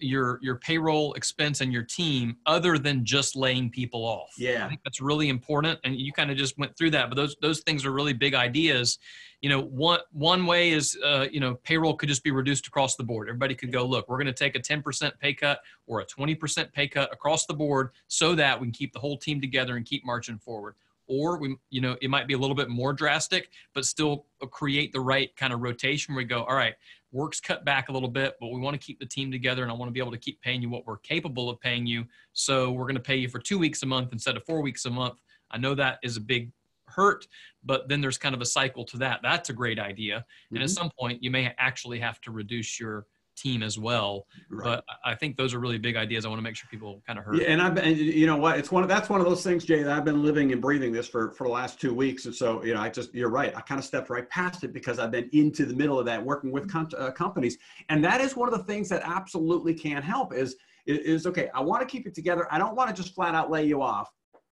your your payroll expense and your team other than just laying people off. Yeah, I think that's really important, and you kind of just went through that. But those those things are really big ideas. You know, one one way is uh, you know payroll could just be reduced across the board. Everybody could go look. We're going to take a ten percent pay cut or a twenty percent pay cut across the board so that we can keep the whole team together and keep marching forward or we you know it might be a little bit more drastic but still create the right kind of rotation where we go all right work's cut back a little bit but we want to keep the team together and i want to be able to keep paying you what we're capable of paying you so we're going to pay you for two weeks a month instead of four weeks a month i know that is a big hurt but then there's kind of a cycle to that that's a great idea mm-hmm. and at mm-hmm. some point you may actually have to reduce your team as well. Right. But I think those are really big ideas. I want to make sure people kind of heard. Yeah, and I've been, you know what, it's one of that's one of those things, Jay, that I've been living and breathing this for for the last two weeks, and so you know, I just you're right. I kind of stepped right past it because I've been into the middle of that, working with com- uh, companies, and that is one of the things that absolutely can help. Is is okay. I want to keep it together. I don't want to just flat out lay you off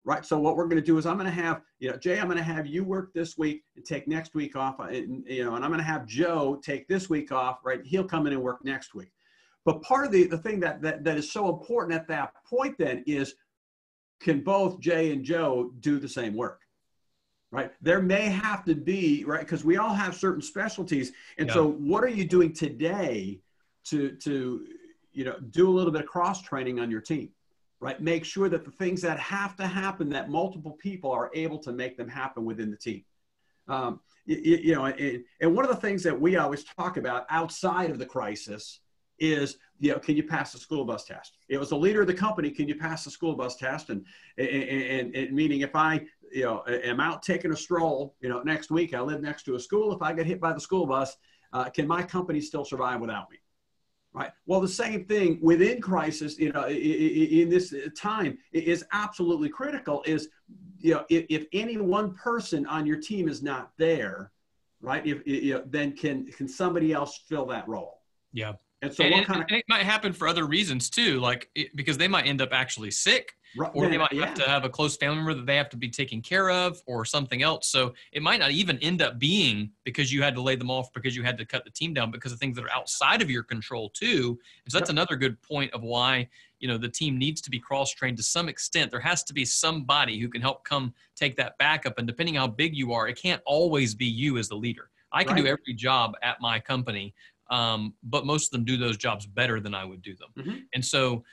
right? So what we're going to do is I'm going to have, you know, Jay, I'm going to have you work this week and take next week off, uh, and, you know, and I'm going to have Joe take this week off, right? He'll come in and work next week. But part of the, the thing that, that, that is so important at that point then is can both Jay and Joe do the same work? Right. There may have to be, right, because we all have certain specialties. And yeah. so what are you doing today to to you know do a little bit of cross training on your team? Right. Make sure that the things that have to happen that multiple people are able to make them happen within the team. Um, you, you know, and, and one of the things that we always talk about outside of the crisis is you know can you pass the school bus test it was the leader of the company can you pass the school bus test and and, and, and meaning if i you know am out taking a stroll you know next week i live next to a school if i get hit by the school bus uh, can my company still survive without me right? Well the same thing within crisis you know in this time is absolutely critical is you know if, any one person on your team is not there right if you know, then can can somebody else fill that role? Yeah. And so, and, what kind of it might happen for other reasons too, like it, because they might end up actually sick, right, or they might yeah. have to have a close family member that they have to be taken care of, or something else. So it might not even end up being because you had to lay them off because you had to cut the team down because of things that are outside of your control too. And so that's yep. another good point of why you know the team needs to be cross trained to some extent. There has to be somebody who can help come take that backup, and depending how big you are, it can't always be you as the leader. I can right. do every job at my company, um, but most of them do those jobs better than I would do them. Mm-hmm. And so,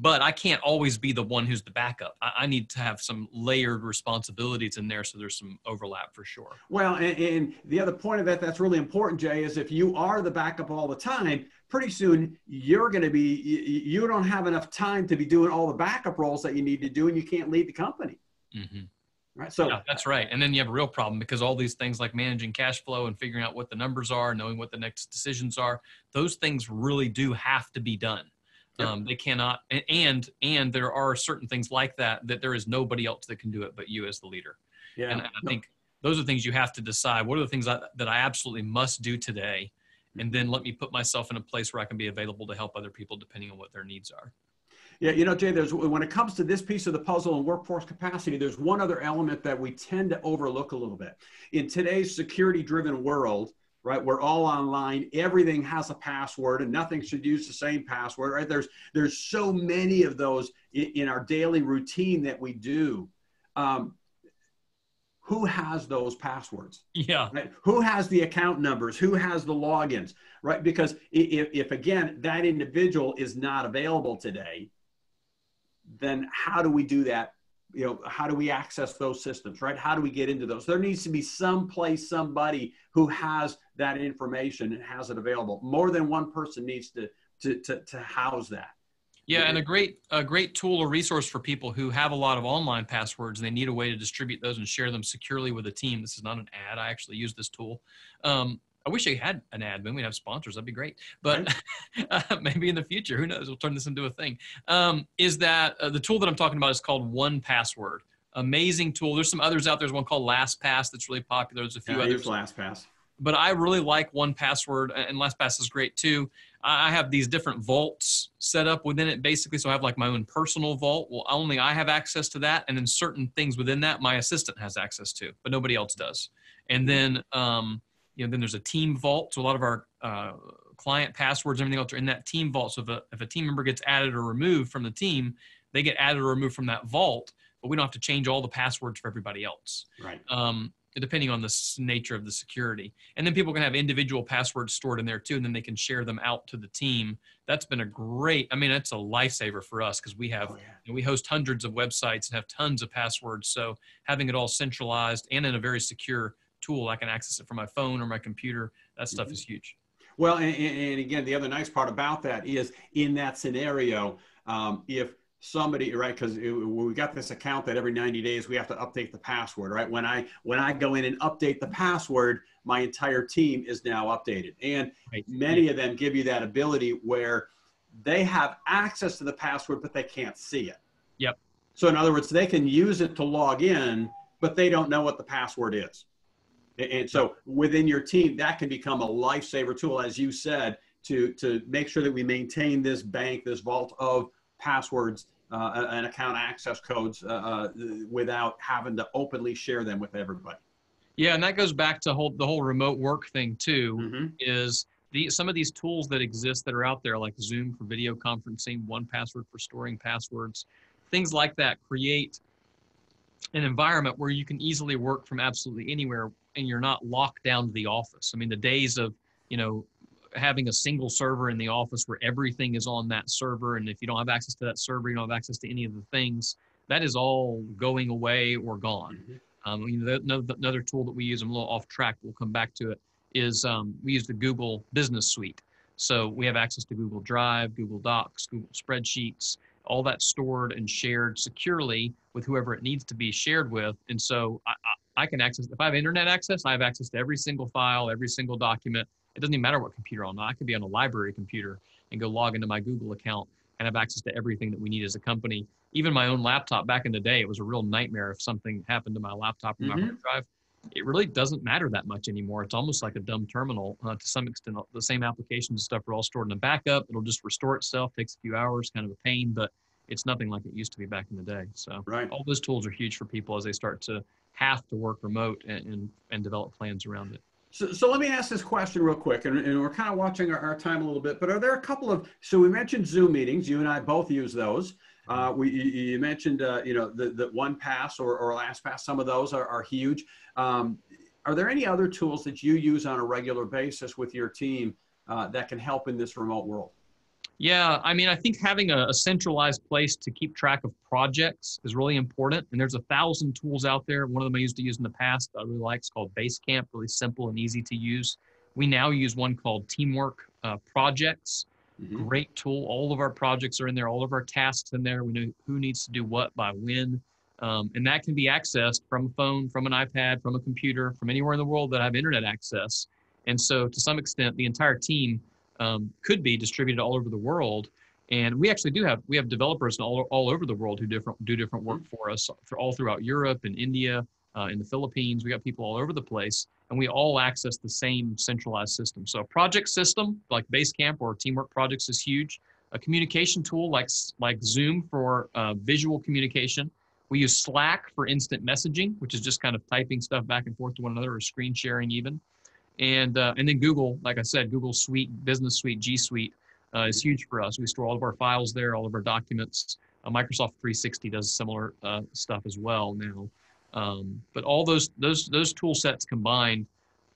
but I can't always be the one who's the backup. I, I, need to have some layered responsibilities in there, so there's some overlap for sure. Well, and, and the other point of that that's really important, Jay, is if you are the backup all the time, pretty soon you're going to be you, you, don't have enough time to be doing all the backup roles that you need to do, and you can't lead the company. Mm-hmm. Right. So yeah, that's right. And then you have a real problem because all these things like managing cash flow and figuring out what the numbers are, knowing what the next decisions are, those things really do have to be done. Yep. Um, they cannot, and and there are certain things like that that there is nobody else that can do it but you as the leader. Yeah. And I think those are things you have to decide. What are the things that I absolutely must do today, and then let me put myself in a place where I can be available to help other people depending on what their needs are. Yeah, you know, Jay, there's when it comes to this piece of the puzzle and workforce capacity, there's one other element that we tend to overlook a little bit. In today's security driven world, right, we're all online, everything has a password and nothing should use the same password, right? There's there's so many of those in, in our daily routine that we do. Um, who has those passwords yeah right? who has the account numbers who has the logins right because if, if again that individual is not available today then how do we do that? You know, how do we access those systems, right? How do we get into those? There needs to be some place, somebody who has that information and has it available. More than one person needs to to to, to house that. Yeah, and a great a great tool or resource for people who have a lot of online passwords and they need a way to distribute those and share them securely with a team. This is not an ad. I actually use this tool. Um, I wish I had an ad. Maybe we'd have sponsors. That'd be great. But (laughs) uh, maybe in the future, who knows? We'll turn this into a thing. Um, is that uh, the tool that I'm talking about is called 1Password. Amazing tool. There's some others out there. There's one called LastPass that's really popular. There's a few Yeah, others. LastPass. But I really like 1Password, and LastPass is great too. I I have these different vaults set up within it, basically. So I have like my own personal vault. Well, only I have access to that, and then certain things within that my assistant has access to, but nobody else does. And then, um, you know, then there's a team vault. So a lot of our uh, client passwords, and everything else are in that team vault. So if a, if a team member gets added or removed from the team, they get added or removed from that vault, but we don't have to change all the passwords for everybody else Right. um, depending on the nature of the security. And then people can have individual passwords stored in there too, and then they can share them out to the team. That's been a great. I mean, that's a lifesaver for us because we have Oh, yeah. you know, we host hundreds of websites and have tons of passwords. So having it all centralized and in a very secure tool, I can access it from my phone or my computer. That stuff Mhm. is huge. Well, and, and and again, the other nice part about that is in that scenario, um, if somebody, right, because we got this account that every 90 days we have to update the password, right? When I when I go in and update the password, my entire team is now updated, and Right. many of them give you that ability where they have access to the password, but they can't see it. Yep. So in other words, they can use it to log in, but they don't know what the password is. And- And so within your team, that can become a lifesaver tool, as you said, to, to make sure that we maintain this bank, this vault of passwords uh, and account access codes uh, uh, without having to openly share them with everybody. Yeah, and that goes back to whole, the whole remote work thing too. Mm-hmm. is the some of these tools that exist that are out there, like Zoom for video conferencing, 1Password for storing passwords, things like that, create an environment where you can easily work from absolutely anywhere, and you're not locked down to the office. I mean, the days of you know having a single server in the office where everything is on that server, and if you don't have access to that server, you don't have access to any of the things. That is all going away or gone. Um, you know, another, another tool that we use, I'm a little off track, we'll come back to it, is um, we use the Google Business Suite. So we have access to Google Drive, Google Docs, Google Spreadsheets, all that stored and shared securely with whoever it needs to be shared with. And so I, I, I can access, if I have internet access, I have access to every single file, every single document. It doesn't even matter what computer I'm on. I could be on a library computer and go log into my Google account and have access to everything that we need as a company even my own laptop back in the day, it was a real nightmare if something happened to my laptop or my Mhm. hard drive. It really doesn't matter that much anymore. It's almost like a dumb terminal uh, to some extent. The same applications and stuff are all stored in a backup. It'll just restore itself. Takes a few hours, kind of a pain, but it's nothing like it used to be back in the day. So Right. all those tools are huge for people as they start to have to work remote and, and, and develop plans around it. So, so let me ask this question real quick, and, and we're kind of watching our, our time a little bit, but are there a couple of, so we mentioned Zoom meetings, you and I both use those. Uh, we, you, you mentioned, uh, you know, the, the one pass or, or LastPass, some of those are, are huge. Um, are there any other tools that you use on a regular basis with your team uh, that can help in this remote world? Yeah, I mean, I think having a, a centralized place to keep track of projects is really important. And there's a thousand tools out there. One of them I used to use in the past I really like is called Basecamp, really simple and easy to use. We now use one called Teamwork uh, Projects. Mhm. Great tool. All of our projects are in there. All of our tasks in there. We know who needs to do what by when, um, and that can be accessed from a phone, from an iPad, from a computer, from anywhere in the world that have internet access. And so, to some extent, the entire team um, could be distributed all over the world. And we actually do have we have developers all, all over the world who different do different work for us for all throughout Europe and India, uh, in the Philippines. We got people all over the place, and we all access the same centralized system. So a project system like Basecamp or Teamwork Projects is huge. A communication tool like like Zoom for uh, visual communication. We use Slack for instant messaging, which is just kind of typing stuff back and forth to one another or screen sharing even and uh, and then Google, like I said, Google Suite, Business Suite, G Suite uh, is huge for us. We store all of our files there, all of our documents. Uh, Microsoft 360 does similar uh, stuff as well now. Um, but all those those those tool sets combined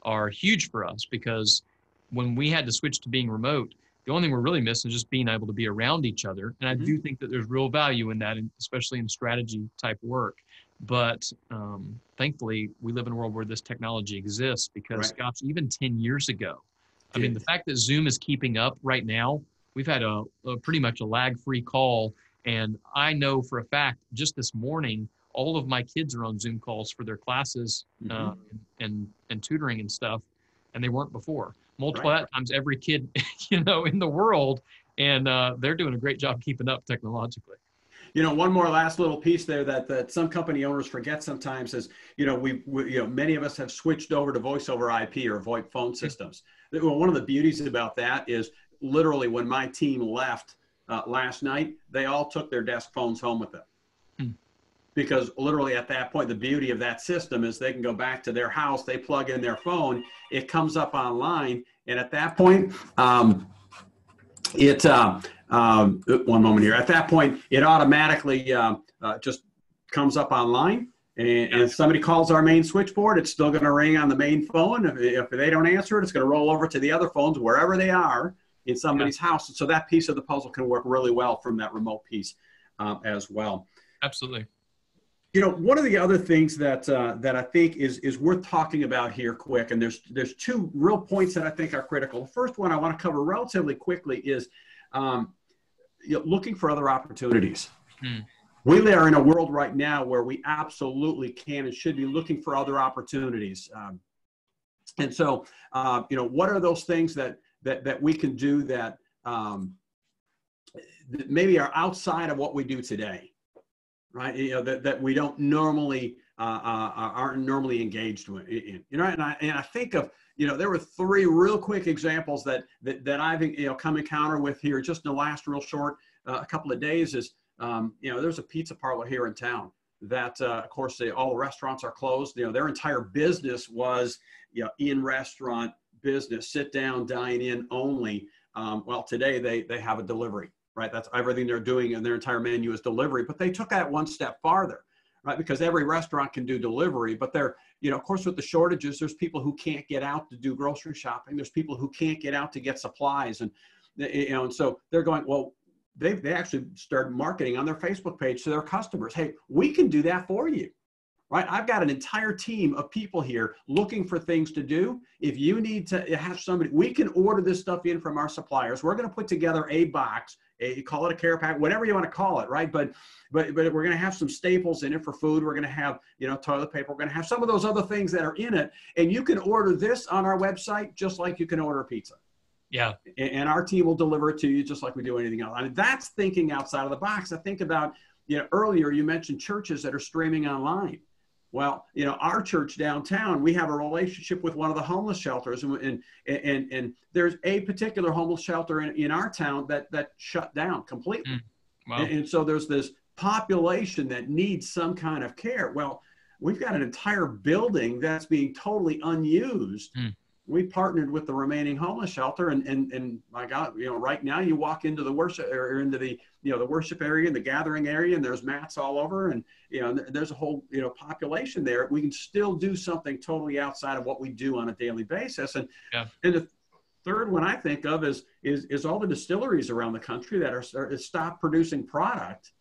are huge for us because when we had to switch to being remote, the only thing we're really missing is just being able to be around each other. And I Mhm. do think that there's real value in that, especially in strategy type work. But um, thankfully, we live in a world where this technology exists because, Right. gosh, even 10 years ago, I mean, the fact that Zoom is keeping up right now we've had a, a pretty much a lag-free call, and I know for a fact just this morning all of my kids are on Zoom calls for their classes mm-hmm. uh, and and tutoring and stuff, and they weren't before. Multiple right. times every kid, (laughs) you know, in the world, and uh, they're doing a great job keeping up technologically. You know, one more last little piece there that, that some company owners forget sometimes is, you know, we, we you know, many of us have switched over to voice over IP or VoIP phone systems. Well, one of the beauties about that is literally when my team left uh, last night, they all took their desk phones home with them. Because literally at that point the beauty of that system is they can go back to their house they plug in their phone it comes up online and at that point um, it uh, um, one moment here. At that point it automatically uh, uh, just comes up online. And, and, if somebody calls our main switchboard it's still going to ring on the main phone. If, if, they don't answer it it's going to roll over to the other phones wherever they are in somebody's yeah. house. So that piece of the puzzle can work really well from that remote piece um, as well. Absolutely. You know, one of the other things that uh, that I think is is worth talking about here, quick, and there's there's two real points that I think are critical. The first one I want to cover relatively quickly is um, you know, looking for other opportunities. Hmm. We are in a world right now where we absolutely can and should be looking for other opportunities. Um, and so, uh, you know, what are those things that that that we can do that, um, that maybe are outside of what we do today? right? You know, that, that we don't normally, uh, uh, aren't normally engaged in, you know, and I, and I think of, you know, there were three real quick examples that, that, that I've, you know, come encounter with here just in the last real short, uh, a couple of days is, um, you know, there's a pizza parlor here in town that, uh, of course, they, all the restaurants are closed. You know, their entire business was, you know, in restaurant business, sit down, dine in only. Um, well, today they, they have a delivery right? That's everything they're doing and their entire menu is delivery. But they took that one step farther, right? Because every restaurant can do delivery, but they're, you know, of course, with the shortages, there's people who can't get out to do grocery shopping. There's people who can't get out to get supplies, and you know, and so they're going, well, they they actually started marketing on their Facebook page to their customers. Hey, we can do that for you right? I've got an entire team of people here looking for things to do. If you need to have somebody, we can order this stuff in from our suppliers. We're going to put together a box, Eh, a call it a care pack, whatever you want to call it, right? But but but we're going to have some staples in it for food. We're going to have you know toilet paper. We're going to have some of those other things that are in it, and you can order this on our website just like you can order a pizza. Yeah. And our team will deliver it to you just like we do anything else. I mean, that's thinking outside of the box. I think about, you know, earlier you mentioned churches that are streaming online. Well, you know, our church downtown, we have a relationship with one of the homeless shelters, and and and, and there's a particular homeless shelter in, in our town that that shut down completely. Mm. Wow. And, and so there's this population that needs some kind of care. Well, we've got an entire building that's being totally unused. Mm we partnered with the remaining homeless shelter and and and my god you know right now you walk into the worship or into the you know the worship area and the gathering area and there's mats all over and you know there's a whole you know population there. We can still do something totally outside of what we do on a daily basis. And yeah. and the third one i think of is is is all the distilleries around the country that are, are stop producing product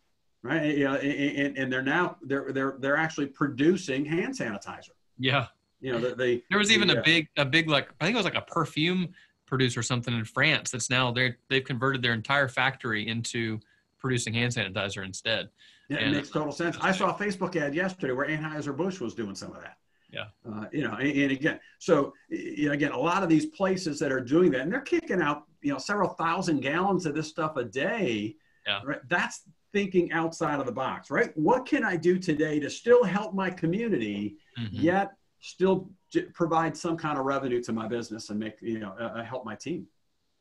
right? You know, and, and they're now they're they're they're actually producing hand sanitizer. Yeah you know, they. There was even a big, a big like I think it was like a perfume producer or something in France that's now they they've converted their entire factory into producing hand sanitizer instead. Yeah, and it makes total sense. I saw a Facebook ad yesterday where Anheuser Busch was doing some of that. Yeah. Uh, you know, and, and, again, so you know, again, a lot of these places that are doing that, and they're kicking out, you know, several thousand gallons of this stuff a day. Yeah. Right. That's thinking outside of the box, right? What can I do today to still help my community, mm-hmm. yet still provide some kind of revenue to my business and make you know uh, help my team.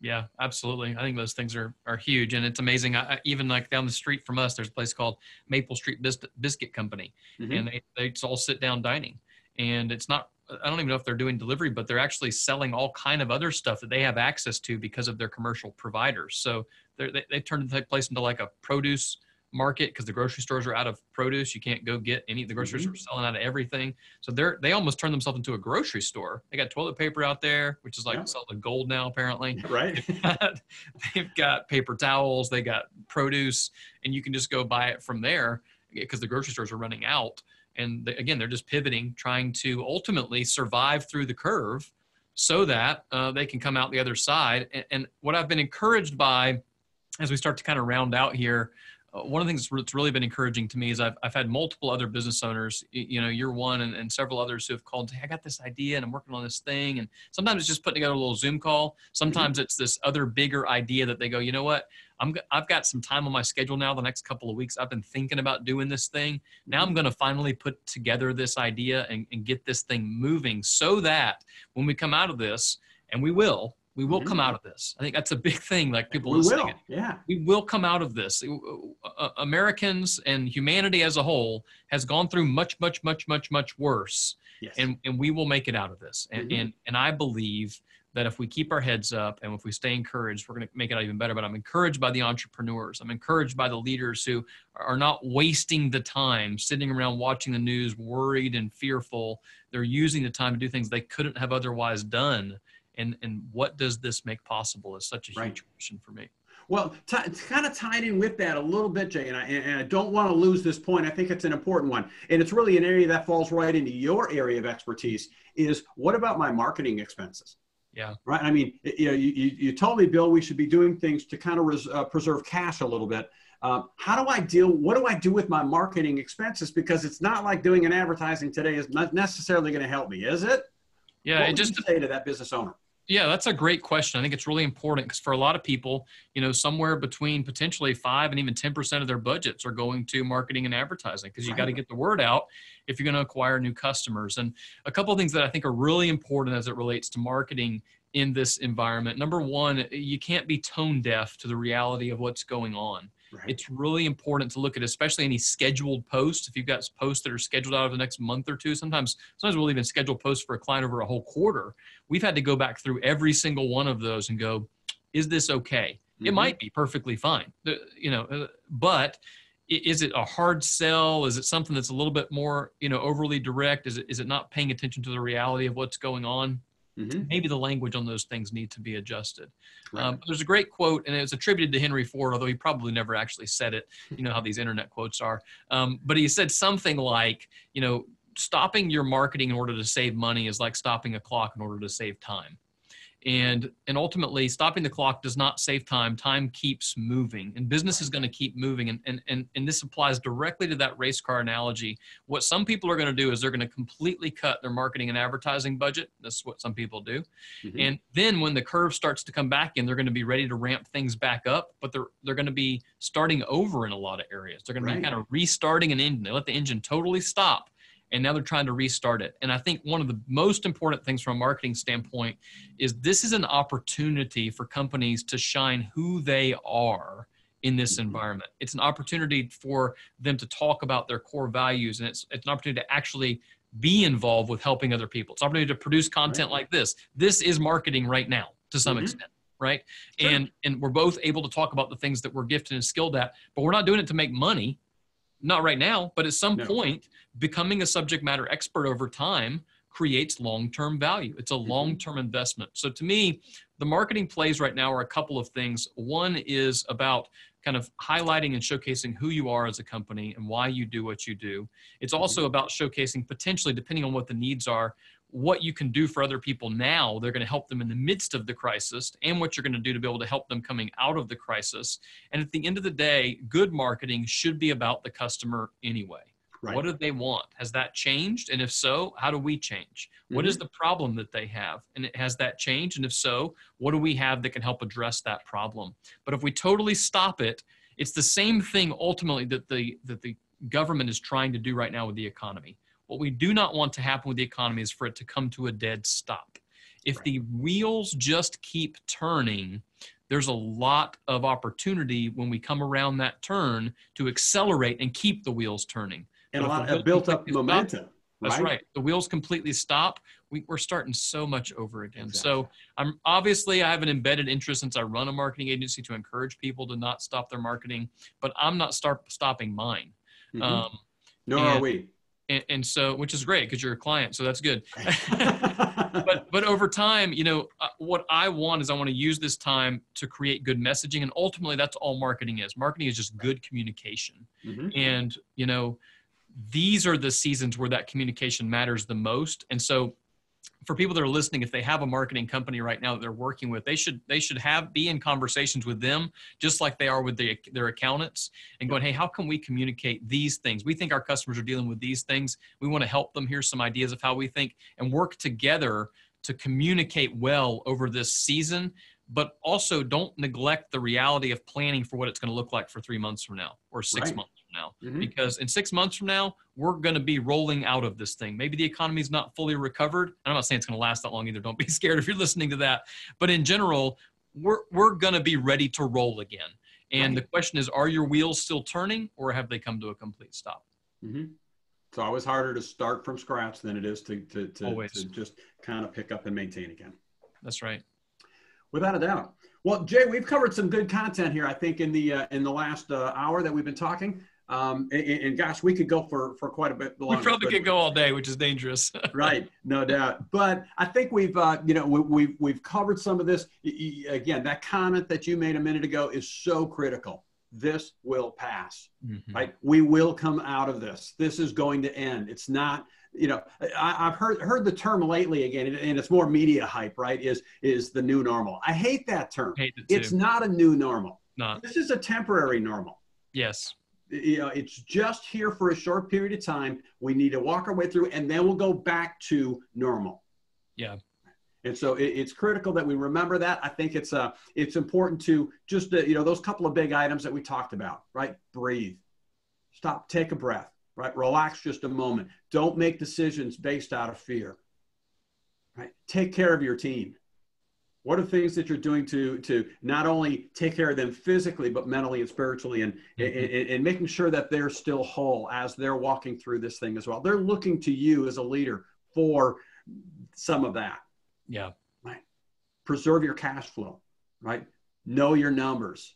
Yeah absolutely. I think those things are are huge. And it's amazing. I, even like down the street from us there's a place called maple street biscuit company. Mm-hmm. and they, they all sit down dining. And it's not i don't even know if they're doing delivery but they're actually selling all kind of other stuff that they have access to because of their commercial providers. So they they turned the place into like a produce market because the grocery stores are out of produce. You can't go get any. The grocery mm-hmm. stores are selling out of everything. So they're they almost turned themselves into a grocery store. They got toilet paper out there, which is like yeah. solid gold now apparently. Right. They've got, (laughs) they've got paper towels. They got produce, and you can just go buy it from there because the grocery stores are running out. And they, again, they're just pivoting, trying to ultimately survive through the curve so that uh, they can come out the other side. And, and, what I've been encouraged by as we start to kind of round out here, one of the things that's really been encouraging to me is I've, I've had multiple other business owners, you know, you're one and, and several others who have called, Hey, I got this idea and I'm working on this thing. And sometimes it's just putting together a little Zoom call. Sometimes mm-hmm. it's this other bigger idea that they go, you know what, I'm, I've got some time on my schedule now the next couple of weeks. I've been thinking about doing this thing. Now I'm going to finally put together this idea and, and get this thing moving so that when we come out of this, and we will, we will mm-hmm. come out of this. I think that's a big thing. Like people we listening, will. yeah, we will come out of this. Uh, Americans and humanity as a whole has gone through much, much, much, much, much worse, yes. and and we will make it out of this. And mm-hmm. and and I believe that if we keep our heads up and if we stay encouraged, we're going to make it out even better. But I'm encouraged by the entrepreneurs. I'm encouraged by the leaders who are not wasting the time sitting around watching the news, worried and fearful. They're using the time to do things they couldn't have otherwise done. And, and what does this make possible is such a huge question for me. Well, t- kind of tied in with that a little bit, Jay, and I, and I don't want to lose this point. I think it's an important one. And it's really an area that falls right into your area of expertise is what about my marketing expenses? Yeah. Right. I mean, you know, you, you told me, Bill, we should be doing things to kind of res, uh, preserve cash a little bit. Uh, how do I deal? What do I do with my marketing expenses? Because it's not like doing an advertising today is not necessarily going to help me, is it? Yeah. What it just say to that business owner. Yeah, that's a great question. I think it's really important because for a lot of people, you know, somewhere between potentially five and even 10% of their budgets are going to marketing and advertising because you right. got to get the word out if you're going to acquire new customers. And a couple of things that I think are really important as it relates to marketing in this environment. Number one, you can't be tone deaf to the reality of what's going on. Right. It's really important to look at, especially any scheduled posts. If you've got posts that are scheduled out of the next month or two, sometimes sometimes we'll even schedule posts for a client over a whole quarter. We've had to go back through every single one of those and go, is this okay? Mm-hmm. It might be perfectly fine, you know, uh, but is it a hard sell? Is it something that's a little bit more, you know, overly direct? Is it is it not paying attention to the reality of what's going on? Mm-hmm. Maybe the language on those things need to be adjusted. Right. Um, there's a great quote, and it's attributed to Henry Ford, although he probably never actually said it. You know how these internet quotes are. Um, but he said something like, you know, stopping your marketing in order to save money is like stopping a clock in order to save time and and ultimately stopping the clock does not save time. Time keeps moving and business is going to keep moving. And, and and and this applies directly to that race car analogy. What some people are going to do is they're going to completely cut their marketing and advertising budget. That's what some people do. Mm-hmm. and then when the curve starts to come back in they're going to be ready to ramp things back up but they're they're going to be starting over in a lot of areas. They're going to be kind of restarting an engine. They let the engine totally stop and now they're trying to restart it. And I think one of the most important things from a marketing standpoint is this is an opportunity for companies to shine who they are in this mm-hmm. environment. It's an opportunity for them to talk about their core values, and it's, it's an opportunity to actually be involved with helping other people. It's an opportunity to produce content right. like this. This is marketing right now to some mm-hmm. extent right sure. and and we're both able to talk about the things that we're gifted and skilled at but we're not doing it to make money not right now, but at some no. point, becoming a subject matter expert over time creates long-term value. It's a mm-hmm. long-term investment. So to me, the marketing plays right now are a couple of things. One is about kind of highlighting and showcasing who you are as a company and why you do what you do. It's also mm-hmm. about showcasing potentially, depending on what the needs are, what you can do for other people now. They're going to help them in the midst of the crisis and what you're going to do to be able to help them coming out of the crisis. And at the end of the day, good marketing should be about the customer anyway. Right. What do they want? Has that changed? And if so, how do we change? Mm-hmm. What is the problem that they have? And has that changed? And if so, what do we have that can help address that problem? But if we totally stop it, it's the same thing ultimately that the that the government is trying to do right now with the economy. What we do not want to happen with the economy is for it to come to a dead stop. If right. the wheels just keep turning, there's a lot of opportunity when we come around that turn to accelerate and keep the wheels turning. And but a lot of built up momentum. Stop, that's right. The wheels completely stop. We, are starting so much over again. Exactly. So I'm obviously I have an embedded interest since I run a marketing agency to encourage people to not stop their marketing, but I'm not start stopping mine. Mm-hmm. Um, Nor are we and, and so which is great because you're a client so that's good. (laughs) But but over time you know uh, what i want is i want to use this time to create good messaging and ultimately that's all marketing is. Marketing is just good communication. Mm-hmm. and you know these are the seasons where that communication matters the most. And so for people that are listening, if they have a marketing company right now that they're working with, they should they should have be in conversations with them just like they are with the, their accountants and going, hey, how can we communicate these things? We think our customers are dealing with these things. We want to help them. Here's some ideas of how we think and work together to communicate well over this season but also don't neglect the reality of planning for what it's going to look like for three months from now or six Right. months now. Mhm. Because in six months from now, we're going to be rolling out of this thing. Maybe the economy's not fully recovered. And I'm not saying it's going to last that long either. Don't be (laughs) scared if you're listening to that. But in general, we're, we're going to be ready to roll again. And the question is, are your wheels still turning or have they come to a complete stop? Mhm. It's always harder to start from scratch than it is to, to, to, Always. to just kind of pick up and maintain again. That's right. Without a doubt. Well, Jay, we've covered some good content here. I think in the uh, in the last uh, hour that we've been talking, um, and, and gosh, we could go for for quite a bit longer. We probably could go all day, which is dangerous. (laughs) right, no doubt. But I think we've uh, you know we, we've we've covered some of this. Again, that comment that you made a minute ago is so critical. This will pass. Mhm. right? We will come out of this. This is going to end. It's not, you know, I, I've heard heard the term lately again, and- and it's more media hype, right? Is is the new normal? I hate that term. Hate it. It's not a new normal. Not. This is a temporary normal. Yes. You know, it's just here for a short period of time. We need to walk our way through, and then we'll go back to normal. Yeah. And so it, it's critical that we remember that. I think it's uh, it's important to just uh, you know those couple of big items that we talked about, right? Breathe, stop, take a breath, right? Relax just a moment. Don't make decisions based out of fear, right? Take care of your team. What are things that you're doing to to not only take care of them physically but mentally and spiritually, and and, and, and making sure that they're still whole as they're walking through this thing as well. They're looking to you as a leader for some of that Yeah. Right. preserve your cash flow, right? Know your numbers.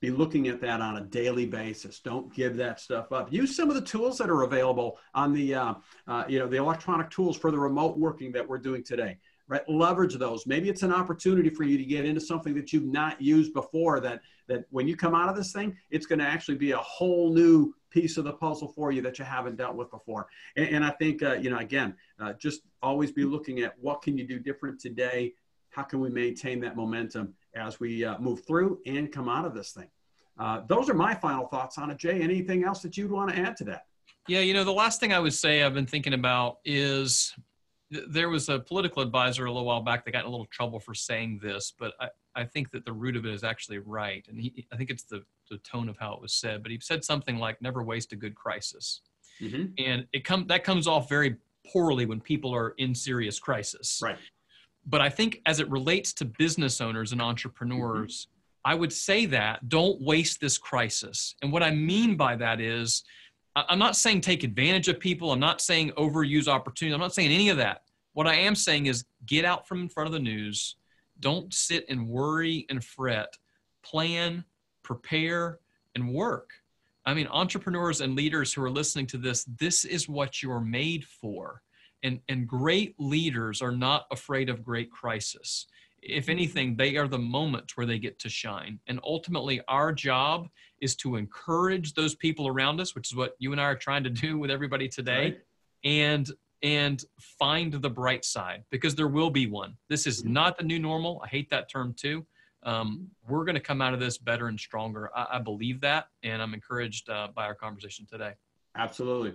Be looking at that on a daily basis. Don't give that stuff up. Use some of the tools that are available on the, uh, uh, you know, the electronic tools for the remote working that we're doing today, right? Leverage those. Maybe it's an opportunity for you to get into something that you've not used before. That that when you come out of this thing, it's going to actually be a whole new piece of the puzzle for you that you haven't dealt with before. And, and I think, uh, you know, again, uh, just always be looking at what can you do different today how can we maintain that momentum as we uh, move through and come out of this thing? Uh, those are my final thoughts on it. Jay, anything else that you'd want to add to that? Yeah, you know, the last thing I would say I've been thinking about is there was a political advisor a little while back that got in a little trouble for saying this, but I, I think that the root of it is actually right. And he, I think it's the, the tone of how it was said, but he said something like, never waste a good crisis. Mm-hmm. And it come, that comes off very poorly when people are in serious crisis. Right. But I think as it relates to business owners and entrepreneurs, I would say that don't waste this crisis. And what I mean by that is, I'm not saying take advantage of people. I'm not saying overuse opportunity. I'm not saying any of that. What I am saying is get out from in front of the news. Don't sit and worry and fret. Plan, prepare, and work. I mean, entrepreneurs and leaders who are listening to this, this is what you're made for. And, and great leaders are not afraid of great crisis. If anything, they are the moments where they get to shine. And ultimately, our job is to encourage those people around us, which is what you and I are trying to (laughs) do with everybody today, Right. and and find the bright side because there will be one. This is not the new normal. I hate that term too. Um, we're going to come out of this better and stronger. I, I believe that, and I'm encouraged uh, by our conversation today. Absolutely.